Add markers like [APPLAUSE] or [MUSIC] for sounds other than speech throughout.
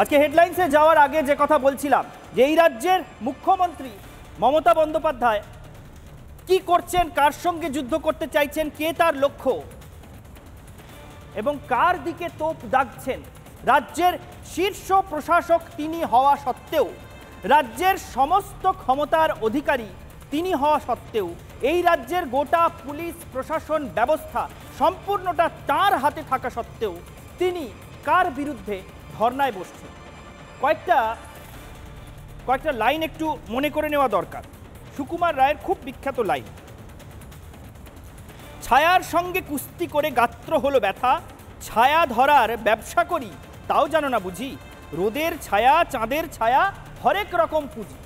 আজকে হেডলাইন্সে যাওয়ার আগে যে কথা বলছিলাম, যে এই রাজ্যের মুখ্যমন্ত্রী মমতা বন্দ্যোপাধ্যায় কি করছেন, কার সঙ্গে যুদ্ধ করতে চাইছেন, কে তার লক্ষ্য? এবং কার দিকে তোপ দাগছেন? রাজ্যের শীর্ষ প্রশাসক তিনি হওয়া সত্ত্বেও, রাজ্যের সমস্ত ক্ষমতার অধিকারী তিনি হওয়া সত্ত্বেও, এই রাজ্যের গোটা পুলিশ প্রশাসন ব্যবস্থা সম্পূর্ণটা তার হাতে থাকা সত্ত্বেও, তিনি কার বিরুদ্ধে ধর্নায় বসছে। কয়েকটা কয়েকটা লাইন একটু মনে করে নেওয়া দরকার। সুকুমার রায়ের খুব বিখ্যাত লাইন। ছায়ার সঙ্গে কুস্তি করে গাত্র হলো ব্যথা, ছায়া ধরার ব্যবসা করি, তাও জানো না বুঝি? রোদের ছায়া, চাঁদের ছায়া, হরেক রকম পুঁজি।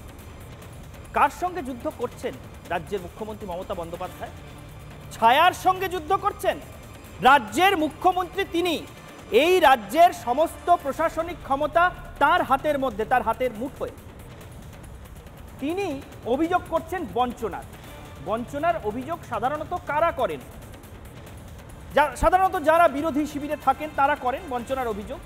কার সঙ্গে যুদ্ধ করছেন রাজ্যের মুখ্যমন্ত্রী মমতা বন্দ্যোপাধ্যায়? ছায়ার সঙ্গে যুদ্ধ করছেন রাজ্যের মুখ্যমন্ত্রী তিনি। এই রাজ্যের সমস্ত প্রশাসনিক ক্ষমতা তার হাতের মধ্যে, তার হাতের মুঠোয়। তিনি অভিযোগ করছেন বঞ্চনার। বঞ্চনার অভিযোগ সাধারণত কারা করেন? যা, সাধারণত যারা বিরোধী শিবিরে থাকেন, তারা করেন বঞ্চনার অভিযোগ।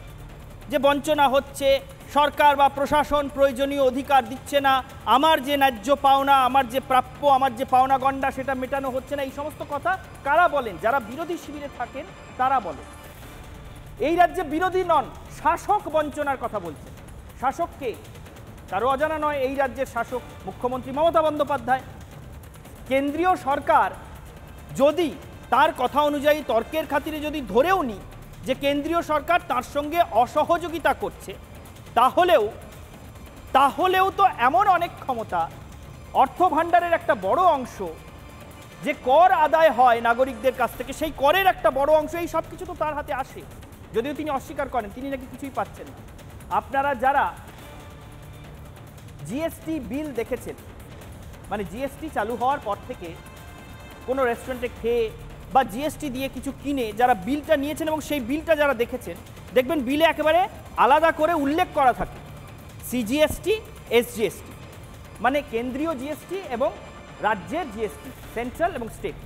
যে বঞ্চনা হচ্ছে, সরকার বা প্রশাসন প্রয়োজনীয় অধিকার দিচ্ছে না, আমার যে ন্যায্য পাওনা, আমার যে প্রাপ্য, আমার যে পাওনা গণ্ডা, সেটা মেটানো হচ্ছে না, এই সমস্ত কথা কারা বলেন? যারা বিরোধী শিবিরে থাকেন, তারা বলেন। এই রাজ্যে বিরোধী নন, শাসক বঞ্চনার কথা বলছেন শাসককে কারও অজানা নয়, এই রাজ্যের শাসক মুখ্যমন্ত্রী মমতা বন্দ্যোপাধ্যায়। কেন্দ্রীয় সরকার যদি তার কথা অনুযায়ী তর্কের খাতিরে যদি ধরেও নি যে কেন্দ্রীয় সরকার তার সঙ্গে অসহযোগিতা করছে, তাহলেও তাহলেও তো এমন অনেক ক্ষমতা অর্থ ভাণ্ডারের একটা বড় অংশ যে কর আদায় হয় নাগরিকদের কাছ থেকে, সেই করের একটা বড় অংশ, এই সব কিছু তো তার হাতে আসে। যদিও তিনি অস্বীকার করেন, তিনি নাকি কিছুই পাচ্ছেন না। আপনারা যারা জিএসটি বিল দেখেছেন মানে জিএসটি চালু হওয়ার পর থেকে কোনো রেস্টুরেন্টে খেয়ে বা জিএসটি দিয়ে কিছু কিনে যারা বিলটা নিয়েছেন এবং সেই বিলটা যারা দেখেছেন, দেখবেন বিলে একেবারে আলাদা করে উল্লেখ করা থাকে, সিজিএসটি, এসজিএসটি। মানে কেন্দ্রীয় জিএসটি এবং রাজ্যের জিএসটি, সেন্ট্রাল এবং স্টেট।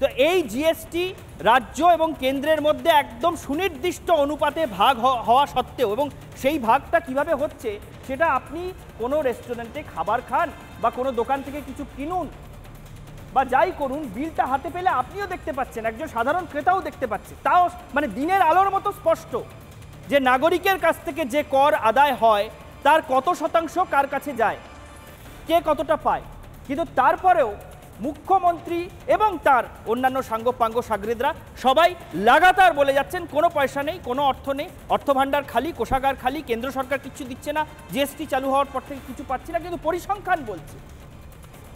তো এই জিএসটি রাজ্য এবং কেন্দ্রের মধ্যে একদম সুনির্দিষ্ট অনুপাতে ভাগ হওয়া সত্ত্বেও এবং সেই ভাগটা কীভাবে হচ্ছে সেটা আপনি কোনো রেস্টুরেন্টে খাবার খান বা কোনো দোকান থেকে কিছু কিনুন বা যাই করুন, বিলটা হাতে পেলে আপনিও দেখতে পাচ্ছেন, একজন সাধারণ ক্রেতাও দেখতে পাচ্ছে। তাও মানে দিনের আলোর মতো স্পষ্ট যে নাগরিকের কাছ থেকে যে কর আদায় হয়, তার কত শতাংশ কার কাছে যায়, কে কতটা পায়। কিন্তু তারপরেও মুখ্যমন্ত্রী এবং তার অন্যান্য সাঙ্গপাঙ্গ সাগরেদরা সবাই লাগাতার বলে যাচ্ছেন, কোনো পয়সা নেই, কোনো অর্থ নেই, অর্থভাণ্ডার খালি, কোষাগার খালি, কেন্দ্র সরকার কিছু দিচ্ছে না, জিএসটি চালু হওয়ার পর থেকে কিছু পাচ্ছে না, কিন্তু পরিসংখ্যান বলছে।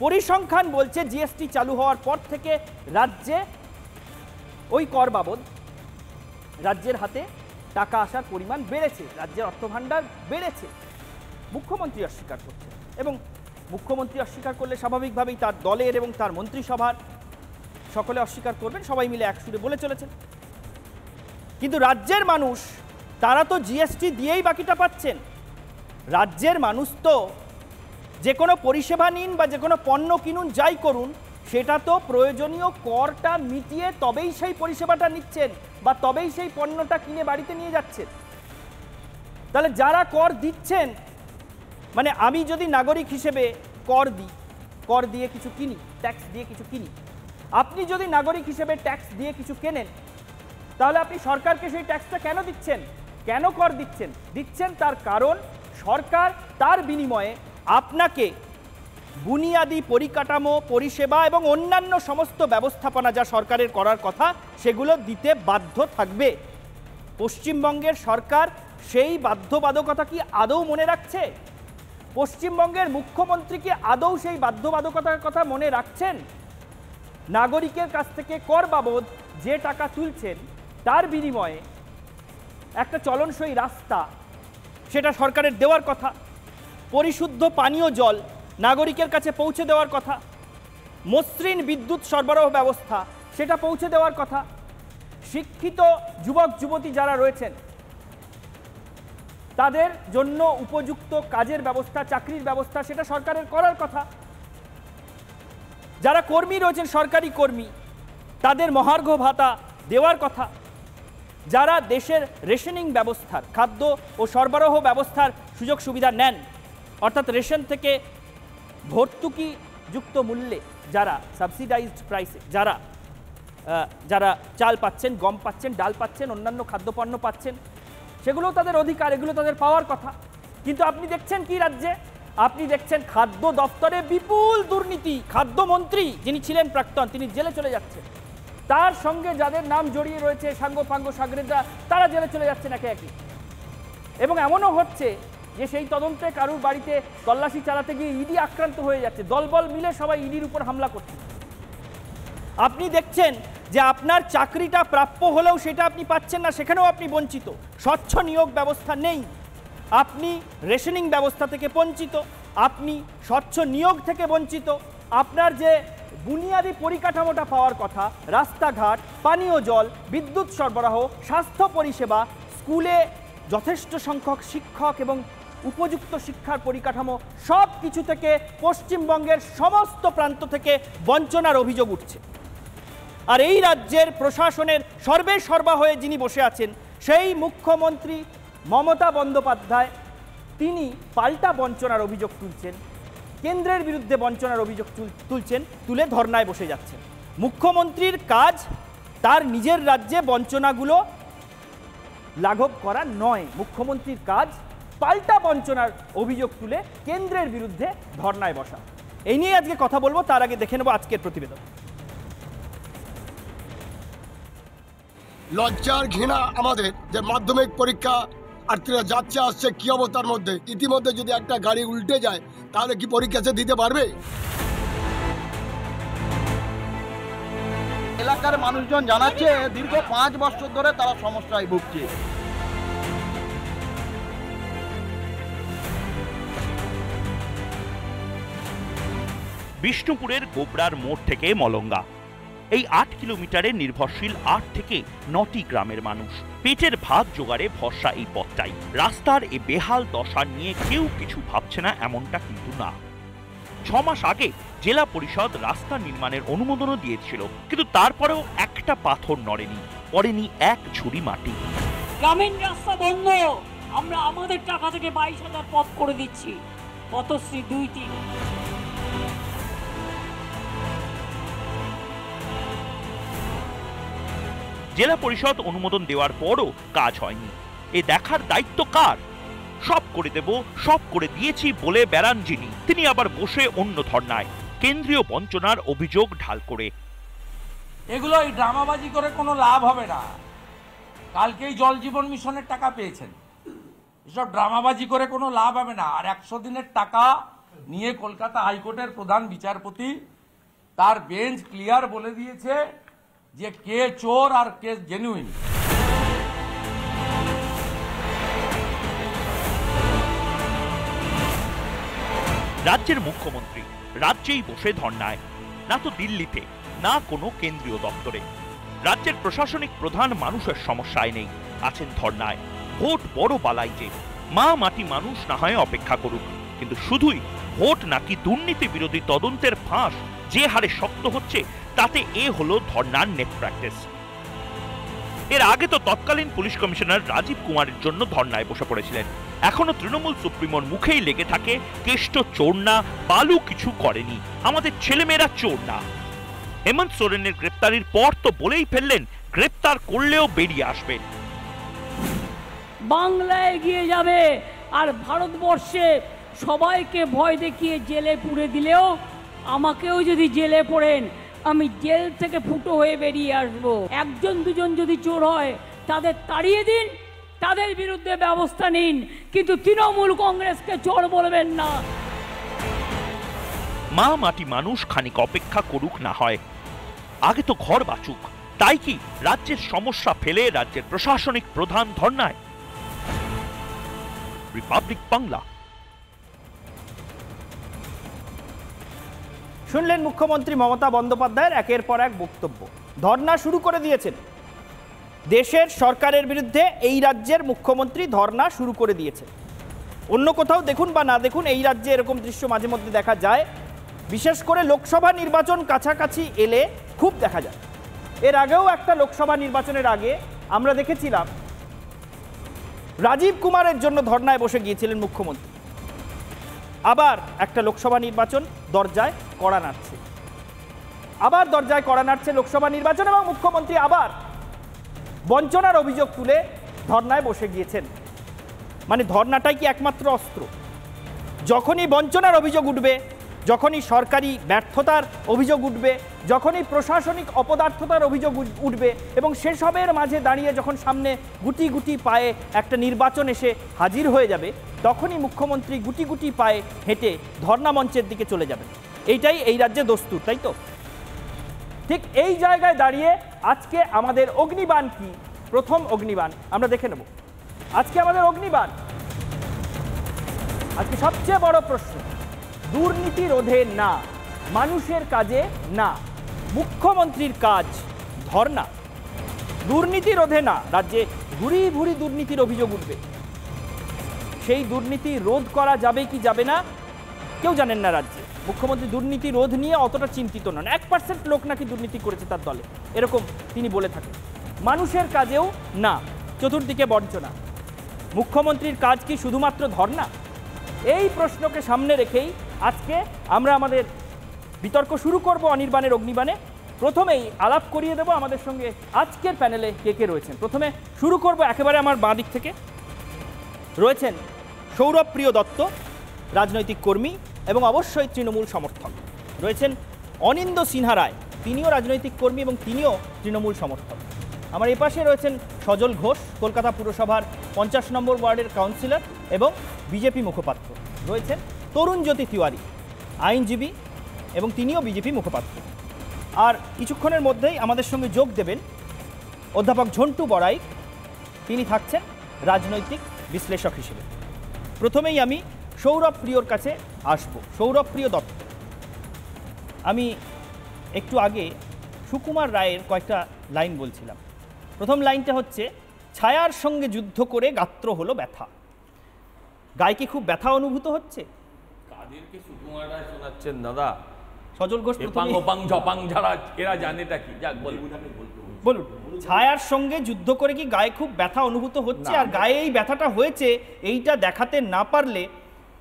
পরিসংখ্যান বলছে জিএসটি চালু হওয়ার পর থেকে রাজ্যে ওই কর বাবদ, রাজ্যের হাতে টাকা আসার পরিমাণ বেড়েছে, রাজ্যের অর্থভাণ্ডার বেড়েছে। মুখ্যমন্ত্রী অস্বীকার করছে এবং মুখ্যমন্ত্রী অস্বীকার করলে স্বাভাবিকভাবেই তার দলের এবং তার মন্ত্রিসভার সকলে অস্বীকার করবেন, সবাই মিলে একসুরে বলে চলেছেন। কিন্তু রাজ্যের মানুষ, তারা তো জিএসটি দিয়েই বাকিটা পাচ্ছেন। রাজ্যের মানুষ তো যে কোনো পরিষেবা নিন বা যে কোনো পণ্য কিনুন, যাই করুন, সেটা তো প্রয়োজনীয় করটা মিটিয়ে তবেই সেই পরিষেবাটা নিচ্ছেন বা তবেই সেই পণ্যটা কিনে বাড়িতে নিয়ে যাচ্ছেন। তাহলে যারা কর দিচ্ছেন মানে আমি যদি নাগরিক হিসেবে কর দিই, কর দিয়ে কিছু কিনি ট্যাক্স দিয়ে কিছু কিনি, আপনি যদি নাগরিক হিসেবে ট্যাক্স দিয়ে কিছু কেনেন, তাহলে আপনি সরকারকে সেই ট্যাক্সটা কেন দিচ্ছেন? কেন কর দিচ্ছেন? দিচ্ছেন তার কারণ সরকার তার বিনিময়ে আপনাকে বুনিয়াদি পরিকাঠামো, পরিষেবা এবং অন্যান্য সমস্ত ব্যবস্থাপনা যা সরকারের করার কথা, সেগুলো দিতে বাধ্য থাকবে। পশ্চিমবঙ্গের সরকার সেই বাধ্যবাধকতা কি আদৌ মনে রাখছে? পশ্চিমবঙ্গের মুখ্যমন্ত্রী কি আদৌ সেই বাধ্যবাধকতার কথা মনে রাখছেন? নাগরিকের কাছ থেকে কর বাবদ যে টাকা তুলছেন, তার বিনিময়ে একটা চলনসই রাস্তা, সেটা সরকারের দেওয়ার কথা, পরিশুদ্ধ পানীয় জল নাগরিকের কাছে পৌঁছে দেওয়ার কথা, মসৃণ বিদ্যুৎ সরবরাহ ব্যবস্থা, সেটা পৌঁছে দেওয়ার কথা, শিক্ষিত যুবক যুবতী যারা রয়েছেন তাদের জন্য উপযুক্ত কাজের ব্যবস্থা, চাকরির ব্যবস্থা সেটা সরকারের করার কথা। যারা কর্মী রয়েছেন, সরকারি কর্মী, তাদের মহার্ঘ ভাতা দেওয়ার কথা। যারা দেশের রেশনিং ব্যবস্থার, খাদ্য ও সরবরাহ ব্যবস্থার সুযোগ সুবিধা নেন, অর্থাৎ রেশন থেকে ভর্তুকি যুক্ত মূল্যে যারা সাবসিডাইজড প্রাইসে যারা যারা চাল পাচ্ছেন, গম পাচ্ছেন, ডাল পাচ্ছেন, অন্যান্য খাদ্যপণ্য পাচ্ছেন সেগুলো তাদের অধিকার, এগুলো তাদের পাওয়ার কথা। কিন্তু আপনি দেখছেন কি রাজ্যে? আপনি দেখছেন খাদ্য দপ্তরে বিপুল দুর্নীতি খাদ্যমন্ত্রী যিনি ছিলেন প্রাক্তন, তিনি জেলে চলে যাচ্ছেন। তার সঙ্গে যাদের নাম জড়িয়ে রয়েছে, সাঙ্গ ফাঙ্গ সাগরেদা তারা জেলে চলে যাচ্ছেন একে একে। এবং এমনও হচ্ছে যে সেই তদন্তে কারুর বাড়িতে তল্লাশি চালাতে গিয়ে ইডি আক্রান্ত হয়ে যাচ্ছে। দলবল মিলে সবাই ইডির উপর হামলা করছে। আপনি দেখছেন যে আপনার চাকরিটা প্রাপ্য হলেও সেটা আপনি পাচ্ছেন না, সেখানেও আপনি বঞ্চিত। স্বচ্ছ নিয়োগ ব্যবস্থা নেই। আপনি রেশনিং ব্যবস্থা থেকে বঞ্চিত। আপনি স্বচ্ছ নিয়োগ থেকে বঞ্চিত। আপনার যে বুনিয়াদি পরিকাঠামোটা পাওয়ার কথা, রাস্তাঘাট, পানীয় জল, বিদ্যুৎ সরবরাহ, স্বাস্থ্য পরিষেবা, স্কুলে যথেষ্ট সংখ্যক শিক্ষক এবং উপযুক্ত শিক্ষার পরিকাঠামো সব কিছু থেকে পশ্চিমবঙ্গের সমস্ত প্রান্ত থেকে বঞ্চনার অভিযোগ উঠছে। আর এই রাজ্যের প্রশাসনের সর্বে সর্বা হয়ে যিনি বসে আছেন, সেই মুখ্যমন্ত্রী মমতা বন্দ্যোপাধ্যায়, তিনি পাল্টা বঞ্চনার অভিযোগ তুলছেন, কেন্দ্রের বিরুদ্ধে বঞ্চনার অভিযোগ তুলছেন, তুলে ধর্নায় বসে যাচ্ছেন। মুখ্যমন্ত্রীর কাজ তার নিজের রাজ্যে বঞ্চনাগুলো লাঘব করা নয়। মুখ্যমন্ত্রীর কাজ পাল্টা বঞ্চনার অভিযোগ তুলে কেন্দ্রের বিরুদ্ধে ধর্নায় বসা। এই নিয়ে আজকে কথা বলব, তার আগে দেখে নেব আজকের প্রতিবেদন। লজ্জার ঘৃণা আমাদের যে মাধ্যমিক পরীক্ষা প্রার্থীরা যাচ্ছে আসছে কি অবস্থার মধ্যে? ইতিমধ্যে যদি একটা গাড়ি উল্টে যায় তাহলে কি পরীক্ষা সে দিতে পারবে? এলাকার মানুষজন জানাচ্ছে দীর্ঘ পাঁচ বছর ধরে তারা সমস্যায় ভুগছে। বিষ্ণুপুরের গোবরার মোড় থেকে মলঙ্গা। এই আট কিলোমিটারে নির্ভরশীল আট থেকে নটি গ্রামের মানুষ। পেটের ভাত জোগাড়ে ভরসা এই পথটাই। রাস্তার এই বেহাল দশা নিয়ে কেউ কিছু ভাবছে না, এমনটা কিন্তু না। ছ মাস আগে জেলা পরিষদ রাস্তা নির্মাণের অনুমোদনও দিয়েছিল, কিন্তু তারপরেও একটা পাথর নড়েনি, পড়েনি এক ঝুড়ি মাটি। গ্রামীণ রাস্তা বন্ধ! আমরা আমাদের টাকা থেকে বাইশ হাজার পথ করে দিচ্ছি। পথশ্রী দুই তিন। জেলা পরিষদ অনুমোদন দেওয়ার পরও কাজ হয়নি। এ দেখার দায়িত্ব কার? সব করে দেব, সব করে দিয়েছি বলে বেড়ান যিনি, তিনি আবার বসে অন্য ধর্নায়। কেন্দ্রীয় বঞ্চনার অভিযোগ ঢাল করে। এগুলো এই ড্রামাবাজি করে কোনো লাভ হবে না। কালকেই জল জীবন মিশনের টাকা পেয়েছেন। এসব ড্রামাবাজি করে কোনো লাভ হবে না। আর একশো দিনের টাকা নিয়ে কলকাতা হাইকোর্টের প্রধান বিচারপতি তার বেঞ্চ ক্লিয়ার বলে দিয়েছে যে কে চোর আর কে জেনুইন রাজ্যের মুখ্যমন্ত্রী রাজ্যেই বসে ধর্নায়, না তো দিল্লিতে, না কোনো কেন্দ্রীয় দপ্তরে। রাজ্যের প্রশাসনিক প্রধান মানুষের সমস্যায় নেই, আছেন ধর্নায়। ভোট বড় বালাই যে, মা মাটি মানুষ না হয় অপেক্ষা করুক। কিন্তু শুধুই ভোট নাকি দুর্নীতি বিরোধী তদন্তের ফাঁস, যে হারে শক্ত হচ্ছে তাতে এ হলো ধর্নার নেট প্র্যাকটিস এর আগে তো তৎকালীন পুলিশ কমিশনার রাজীব কুমারের জন্য ধর্নায় বসে পড়েছিলেন। এখনও তৃণমূল সুপ্রিমোর মুখেই লেগে থাকে, কেষ্ট চোর না, বালু কিছু করেনি, আমাদের ছেলেমেয়েরা চোর না। হেমন্ত সোরেনের গ্রেপ্তারির পর তো বলেই ফেললেন, গ্রেপ্তার করলেও বেরিয়ে আসবে। বাংলায় এগিয়ে যাবে, আর ভারতবর্ষে সবাইকে ভয় দেখিয়ে জেলে পুড়ে দিলেও আমাকেও যদি জেলে পড়েন আমি জেল থেকে ফুটো হয়ে বেরিয়ে আসব। একজন দুজন যদি চোর হয়, তাদের তাড়িয়ে দিন, তাদের বিরুদ্ধে ব্যবস্থা নিন। কিন্তু তৃণমূল কংগ্রেসকে চোর বলবেন না। মা মাটি মানুষ খানিক অপেক্ষা করুক না হয়। আগে তো ঘর বাঁচুক। তাই কি রাজ্যের সমস্যা ফেলে রাজ্যের প্রশাসনিক প্রধান ধর্নায়? রিপাবলিক বাংলা শুনলেন মুখ্যমন্ত্রী মমতা বন্দ্যোপাধ্যায়ের একের পর এক বক্তব্য। ধর্না শুরু করে দিয়েছেন। দেশের সরকারের বিরুদ্ধে এই রাজ্যের মুখ্যমন্ত্রী ধর্না শুরু করে দিয়েছেন। অন্য কোথাও দেখুন বা না দেখুন, এই রাজ্যে এরকম দৃশ্য মাঝে মধ্যে দেখা যায়। বিশেষ করে লোকসভা নির্বাচন কাছাকাছি এলে খুব দেখা যায়। এর আগেও একটা লোকসভা নির্বাচনের আগে আমরা দেখেছিলাম, রাজীব কুমারের জন্য ধর্নায় বসে গিয়েছিলেন মুখ্যমন্ত্রী। আবার একটা লোকসভা নির্বাচন দরজায় কড়া নাড়ছে। আবার দরজায় কড়া নাড়ছে লোকসভা নির্বাচন এবং মুখ্যমন্ত্রী আবার বঞ্চনার অভিযোগ তুলে ধর্নায় বসে গিয়েছেন। মানে ধর্নাটাই কি একমাত্র অস্ত্র? যখনই বঞ্চনার অভিযোগ উঠবে যখনই সরকারি ব্যর্থতার অভিযোগ উঠবে, যখনই প্রশাসনিক অপদার্থতার অভিযোগ উঠবে এবং সেসবের মাঝে দাঁড়িয়ে যখন সামনে গুটি গুটি পায়ে একটা নির্বাচন এসে হাজির হয়ে যাবে, তখনই মুখ্যমন্ত্রী গুটি গুটি পায়ে হেঁটে ধর্না মঞ্চের দিকে চলে যাবেন। এইটাই এই রাজ্যে দস্তুর, তাই তো? ঠিক এই জায়গায় দাঁড়িয়ে আজকে আমাদের অগ্নিবাণ কি? প্রথম অগ্নিবাণ, আমরা দেখে নেব। আজকে আমাদের অগ্নিবাণ। আজকে সবচেয়ে বড় প্রশ্ন। দুর্নীতি রোধে না, মানুষের কাজে না, মুখ্যমন্ত্রীর কাজ ধর্না দুর্নীতি রোধে না, রাজ্যে ভুরি ভুরি দুর্নীতির অভিযোগ উঠবে। সেই দুর্নীতি রোধ করা যাবে কি যাবে না, কেউ জানেন না রাজ্যে। মুখ্যমন্ত্রী দুর্নীতি রোধ নিয়ে অতটা চিন্তিত নন। এক পার্সেন্ট লোক নাকি দুর্নীতি করেছে তার দলে, এরকম তিনি বলে থাকেন। মানুষের কাজেও না, চতুর্দিকে বঞ্চনা। মুখ্যমন্ত্রীর কাজ কি শুধুমাত্র ধর্না এই প্রশ্নকে সামনে রেখেই আজকে আমরা আমাদের বিতর্ক শুরু করব অনির্বাণের অগ্নিবাণে। প্রথমেই আলাপ করিয়ে দেব আমাদের সঙ্গে আজকের প্যানেলে কে কে রয়েছেন। প্রথমে শুরু করব একেবারে আমার বাঁ দিক থেকে। রয়েছেন সৌরভ প্রিয় দত্ত, রাজনৈতিক কর্মী এবং অবশ্যই তৃণমূল সমর্থক। রয়েছেন অনিন্দ সিনহা রায়, তিনিও রাজনৈতিক কর্মী এবং তিনিও তৃণমূল সমর্থক। আমার এপাশে রয়েছেন সজল ঘোষ, কলকাতা পুরসভার পঞ্চাশ নম্বর ওয়ার্ডের কাউন্সিলর এবং বিজেপি মুখপাত্র। রয়েছেন তরুণ জ্যোতি তিওয়ারি, আইনজীবী এবং তিনিও বিজেপি মুখপাত্র। আর কিছুক্ষণের মধ্যেই আমাদের সঙ্গে যোগ দেবেন অধ্যাপক ঝন্টু বড়াই। তিনি থাকছেন রাজনৈতিক বিশ্লেষক হিসেবে। প্রথমেই আমি সৌরভ প্রিয়র কাছে আসব। সৌরভ প্রিয় দত্ত, আমি একটু আগে সুকুমার রায়ের কয়েকটা লাইন বলছিলাম। প্রথম লাইনটা হচ্ছে, ছায়ার সঙ্গে যুদ্ধ করে গাত্র হলো ব্যথা। গায়ে কি খুব ব্যথা অনুভূত হচ্ছে? কাদেরকে সুকুমার শোনাচ্ছেন দাদা। সজল ঘোষ প্রথমেই- ঝপাং যারা এরা জানেটা কি? যাক বলুন। ছায়ার সঙ্গে যুদ্ধ করে কি গায়ে খুব ব্যথা অনুভূত হচ্ছে? আর গায়ে এই ব্যথাটা হয়েছে এইটা দেখাতে না পারলে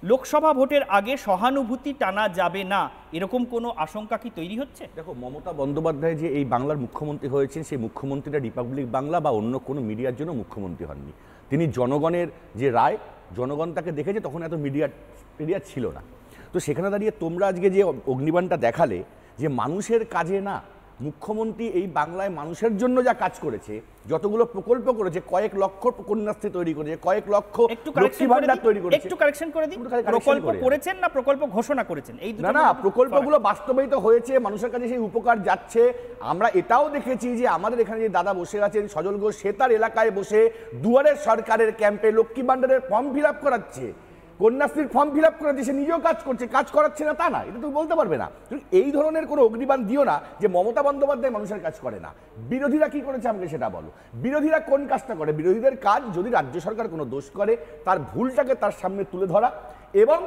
লোকসভা ভোটের আগে সহানুভূতি টানা যাবে না। এরকম কোনো আশঙ্কা কি তৈরি হচ্ছে? দেখো মমতা বন্দ্যোপাধ্যায় যে এই বাংলার মুখ্যমন্ত্রী হয়েছেন সেই মুখ্যমন্ত্রীটা রিপাবলিক বাংলা বা অন্য কোনো মিডিয়ার জন্য মুখ্যমন্ত্রী হননি। তিনি জনগণের যে রায় জনগণ তাকে দেখেছে তখন এত মিডিয়া মিডিয়া ছিল না। তো সেখানে দাঁড়িয়ে তোমরা আজকে যে অগ্নিবাণটা দেখালে যে মানুষের কাজে না মুখ্যমন্ত্রী এই বাংলায় মানুষের জন্য যা কাজ করেছে যতগুলো প্রকল্প করেছে কয়েক লক্ষ কন্যাশ্রী তৈরি করেছে কয়েক লক্ষ একটু লক্ষ্মী ভান্ডার তৈরি করেছে। একটু কারেকশন করে দিন প্রকল্প করেছেন না প্রকল্প ঘোষণা করেছেন? এই না না প্রকল্পগুলো বাস্তবায়িত হয়েছে মানুষের কাছে সেই উপকার যাচ্ছে। আমরা এটাও দেখেছি যে আমাদের এখানে যে দাদা বসে আছেন সজল ঘোষ সে তার এলাকায় বসে দুয়ারের সরকারের ক্যাম্পে লক্ষ্মী ভান্ডারের ফর্ম ফিল আপ করাচ্ছে। কন্যাশ্রীর ফর্ম ফিল আপ করে দিয়েছে নিজেও কাজ করছে, কাজ করাচ্ছে না, তা না, এটা তুমি বলতে পারবে না। এই ধরনের কোনো অগ্নিবাণ দিও না যে মমতা বন্দ্যোপাধ্যায় মানুষের কাজ করে না। বিরোধীরা কি করেছে আমাকে সেটা বলো। বিরোধীরা কোন কাজটা করে? বিরোধীদের কাজ যদি রাজ্য সরকার কোনো দোষ করে, তার ভুলটাকে তার সামনে তুলে ধরা এবং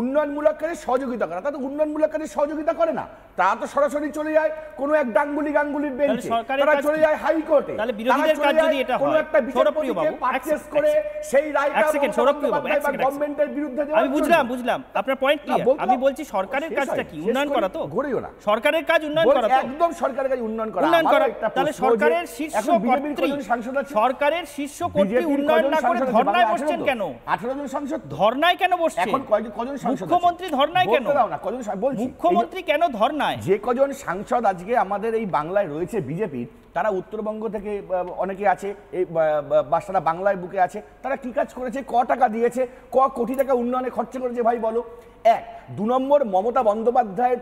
উন্নয়নমূলক কাজে সহযোগিতা করা। তা তো উন্নয়নমূলক কাজে সহযোগিতা করে না। তারা তো সরাসরি চলে যায় কোনো এক ডাঙ্গুলি গাঙ্গুলির বেঞ্চে তারা চলে যায় হাইকোর্টে। তাহলে বিরোধীদের কাজ যদি এটা কোনো হয়, একটা সৌরভপ্রিয় বাবু, বিচারপতিকে এক করে সেই রায়টা এক সেকেন্ড, সৌরভপ্রিয় বাবু, এক সেকেন্ড। গভর্নমেন্টের বিরুদ্ধে আমি বুঝলাম বুঝলাম। আপনার পয়েন্ট ক্লিয়ার আমি বলছি সরকারের কাজটা কি? উন্নয়ন করা তো? ঘুরিও না। সরকারের কাজ উন্নয়ন করা তো? একদম সরকারের কাজ উন্নয়ন করা। উন্নয়ন করা। তাহলে সরকারের শীর্ষ বিজেপির কর্ত্রী সরকারের শীর্ষ কর্তৃ বিজেপির উন্নয়ন না করে? ধর্নায় বসছেন কেন? আঠেরো জন সাংসদ? তো? ধর্নায় কেন বসছেন এখন কয়জন কজন সাংসদ? মুখ্যমন্ত্রী ধর্নায় কেন? না কজন বলছি। মুখ্যমন্ত্রী কেন ধর্নায়? যে কজন সাংসদ আজকে আমাদের এই বাংলায় রয়েছে বিজেপির তারা উত্তরবঙ্গ থেকে অনেকে আছে এই বা- বা- বা সারা বাংলায় বুকে আছে তারা কি কাজ করেছে ক টাকা দিয়েছে ক কোটি টাকা উন্নয়নে খরচা করেছে ভাই বলো? এক দু নম্বর মমতা বন্দ্যোপাধ্যায়ের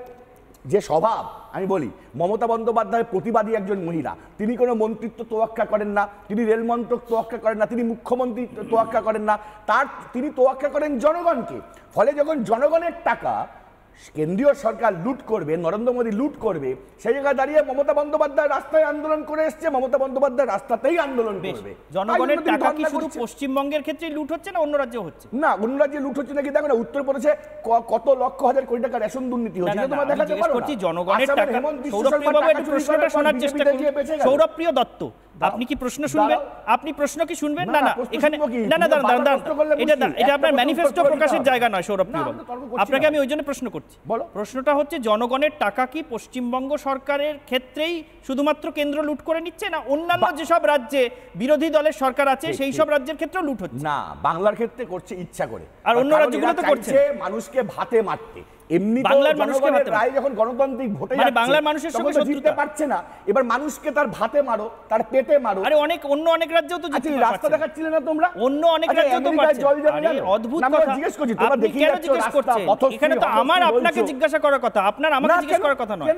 যে স্বভাব, আমি বলি, মমতা বন্দ্যোপাধ্যায় প্রতিবাদী একজন মহিলা। তিনি কোনো মন্ত্রিত্ব তোয়াক্কা করেন না, তিনি রেলমন্ত্রক তোয়াক্কা করেন না, তিনি মুখ্যমন্ত্রী তোয়াক্কা করেন না। তার, তিনি তোয়াক্কা করেন জনগণকে। ফলে যখন জনগণের টাকা কেন্দ্রীয় সরকার লুট করবে নরেন্দ্র মোদী লুট করবে সেই জায়গায় দাঁড়িয়ে মমতা বন্দ্যোপাধ্যায় রাস্তায় আন্দোলন করে এসছে মমতা বন্দ্যোপাধ্যায় রাস্তাতেই আন্দোলন করবে। জনগণের টাকা কি শুধু পশ্চিমবঙ্গের ক্ষেত্রে লুট হচ্ছে না অন্য রাজ্যে হচ্ছে? না অন্য রাজ্যে লুট হচ্ছে নাকি দেখো না উত্তরপ্রদেশে কত লক্ষ হাজার কোটি টাকা রেশন দুর্নীতি হচ্ছে তোমরা দেখাতে পারো না। জনগণের টাকা হেমন্ত বিশ্ব বাবু টাকা একটু প্রশ্নটা শোনার চেষ্টা করুন। গেল। সৌরভপ্রিয় দত্ত আপনি কি প্রশ্ন শুনবেন? আপনি প্রশ্ন কি শুনবেন? না, না এখানে না না দাঁড়ান দাঁড়ান। এটা এটা আপনার ম্যানিফেস্টো প্রকাশের জায়গা নয় সৌরভ প্রিয় করছি আপনাকে আমি ওই জন্য প্রশ্ন করছি। বলো। প্রশ্নটা হচ্ছে জনগণের টাকা কি পশ্চিমবঙ্গ সরকারের ক্ষেত্রেই শুধুমাত্র কেন্দ্র লুট করে নিচ্ছে না অন্যান্য যেসব রাজ্যে বিরোধী দলের সরকার আছে সেই সব রাজ্যের ক্ষেত্রেও লুট হচ্ছে? না বাংলার ক্ষেত্রে করছে ইচ্ছা করে। আর অন্য রাজ্যগুলো তো করছে মানুষকে ভাতে মারতে। এমনি বাংলার মানুষকে। রায় যখন গণতান্ত্রিক ভোটে মানে বাংলার মানুষের তখন সঙ্গে জিততে পারছে না। এবার মানুষকে তার ভাতে মারো তার পেটে মারো। আরে অনেক অন্য অনেক রাজ্যেও তো আচ্ছা জিততে রাস্তা দেখাচ্ছিলে না তোমরা? অন্য অনেক আচ্ছা, রাজ্যেও তো পারছে। জল অদ্ভুত কথা। জিজ্ঞেস করছি তোমরা আপনি কেন জিজ্ঞেস রাস্তা, এখানে তো আমার আপনাকে জিজ্ঞাসা করার কথা আপনার আমাকে জিজ্ঞেস করার কথা নয়।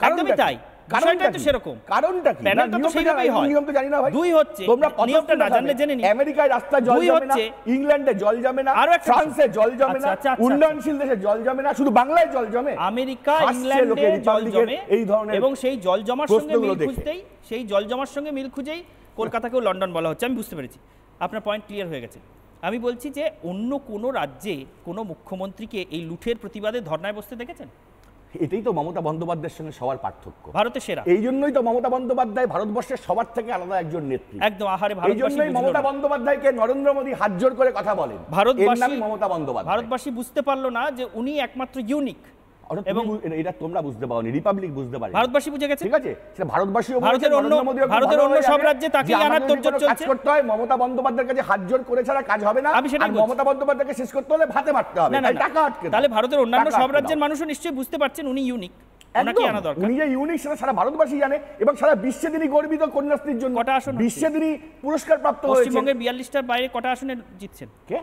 কারণ একদমই তাই। কারণটা তো? সেরকম। কারণটা কি? প্যানেলটা তো সেইভাবেই হয়। নিয়ম তো জানি না ভাই। দুই হচ্ছে তোমরা নিয়মটা না জানলে জেনে আমেরিকায় রাস্তায় জল জমে না ইংল্যান্ডে জল জমে না আরও ফ্রান্সে জল জমে আচ্ছা, না আচ্ছা, আচ্ছা, উন্নয়নশীল দেশে জল জমে না শুধু বাংলায় জল জমে। আমেরিকা ইংল্যান্ডে জল জমে এই ধরনের এবং সেই জল জমার সঙ্গে মিল। খুঁজতেই সেই জল জমার সঙ্গে মিল খুঁজেই কলকাতাকেও লন্ডন বলা হচ্ছে। আমি বুঝতে পেরেছি। আপনার পয়েন্ট ক্লিয়ার হয়ে গেছে। আমি বলছি যে অন্য কোনো রাজ্যে কোনো মুখ্যমন্ত্রীকে এই লুঠের প্রতিবাদে ধর্নায় বসতে দেখেছেন? এটাই তো মমতা বন্দ্যোপাধ্যায়ের সঙ্গে সবার পার্থক্য। ভারতের সেরা। এই জন্যই তো মমতা বন্দ্যোপাধ্যায় ভারতবর্ষের সবার থেকে আলাদা একজন নেত্রী। একদম আহারে এই জন্যই মমতা। বন্দ্যোপাধ্যায়কে নরেন্দ্র মোদী হাত জোর করে কথা বলেন। ভারতবাসী মমতা বন্দ্যোপাধ্যায়। ভারতবাসী বুঝতে পারল না যে উনি একমাত্র ইউনিক এবং এটা তোমরা বুঝতে পারোনি রিপাবলিক বুঝতে পারে ভারতবাসী বুঝে গেছে? ঠিক আছে? সেটা ভারতবাসীও ভারতের অন্য- ভারতের অন্য সব রাজ্যে তাকেই যে আনার কাজ চলছে। করতে হয় মমতা বন্দ্যোপাধ্যায়ের কাছে হাত জোর করে ছাড়া কাজ হবে না আমি বলছি। মমতা বন্দ্যোপাধ্যায়কে শেষ করতে হলে ভাতে মারতে হবে। টাকা আটকে তাহলে ভারতের অন্যান্য সব রাজ্যের মানুষও নিশ্চয়ই বুঝতে পারছেন উনি ইউনিক উনি যে ইউনিক সেটা সারা ভারতবাসী জানে এবং সারা বিশ্বে তিনি গর্বিত কন্যাশ্রীর জন্য। কটা আসন? বিশ্বে তিনি পুরস্কার প্রাপ্ত হয়েছে পশ্চিমবঙ্গের বিয়াল্লিশটার বাইরে কটা আসনে জিতছেন? কে?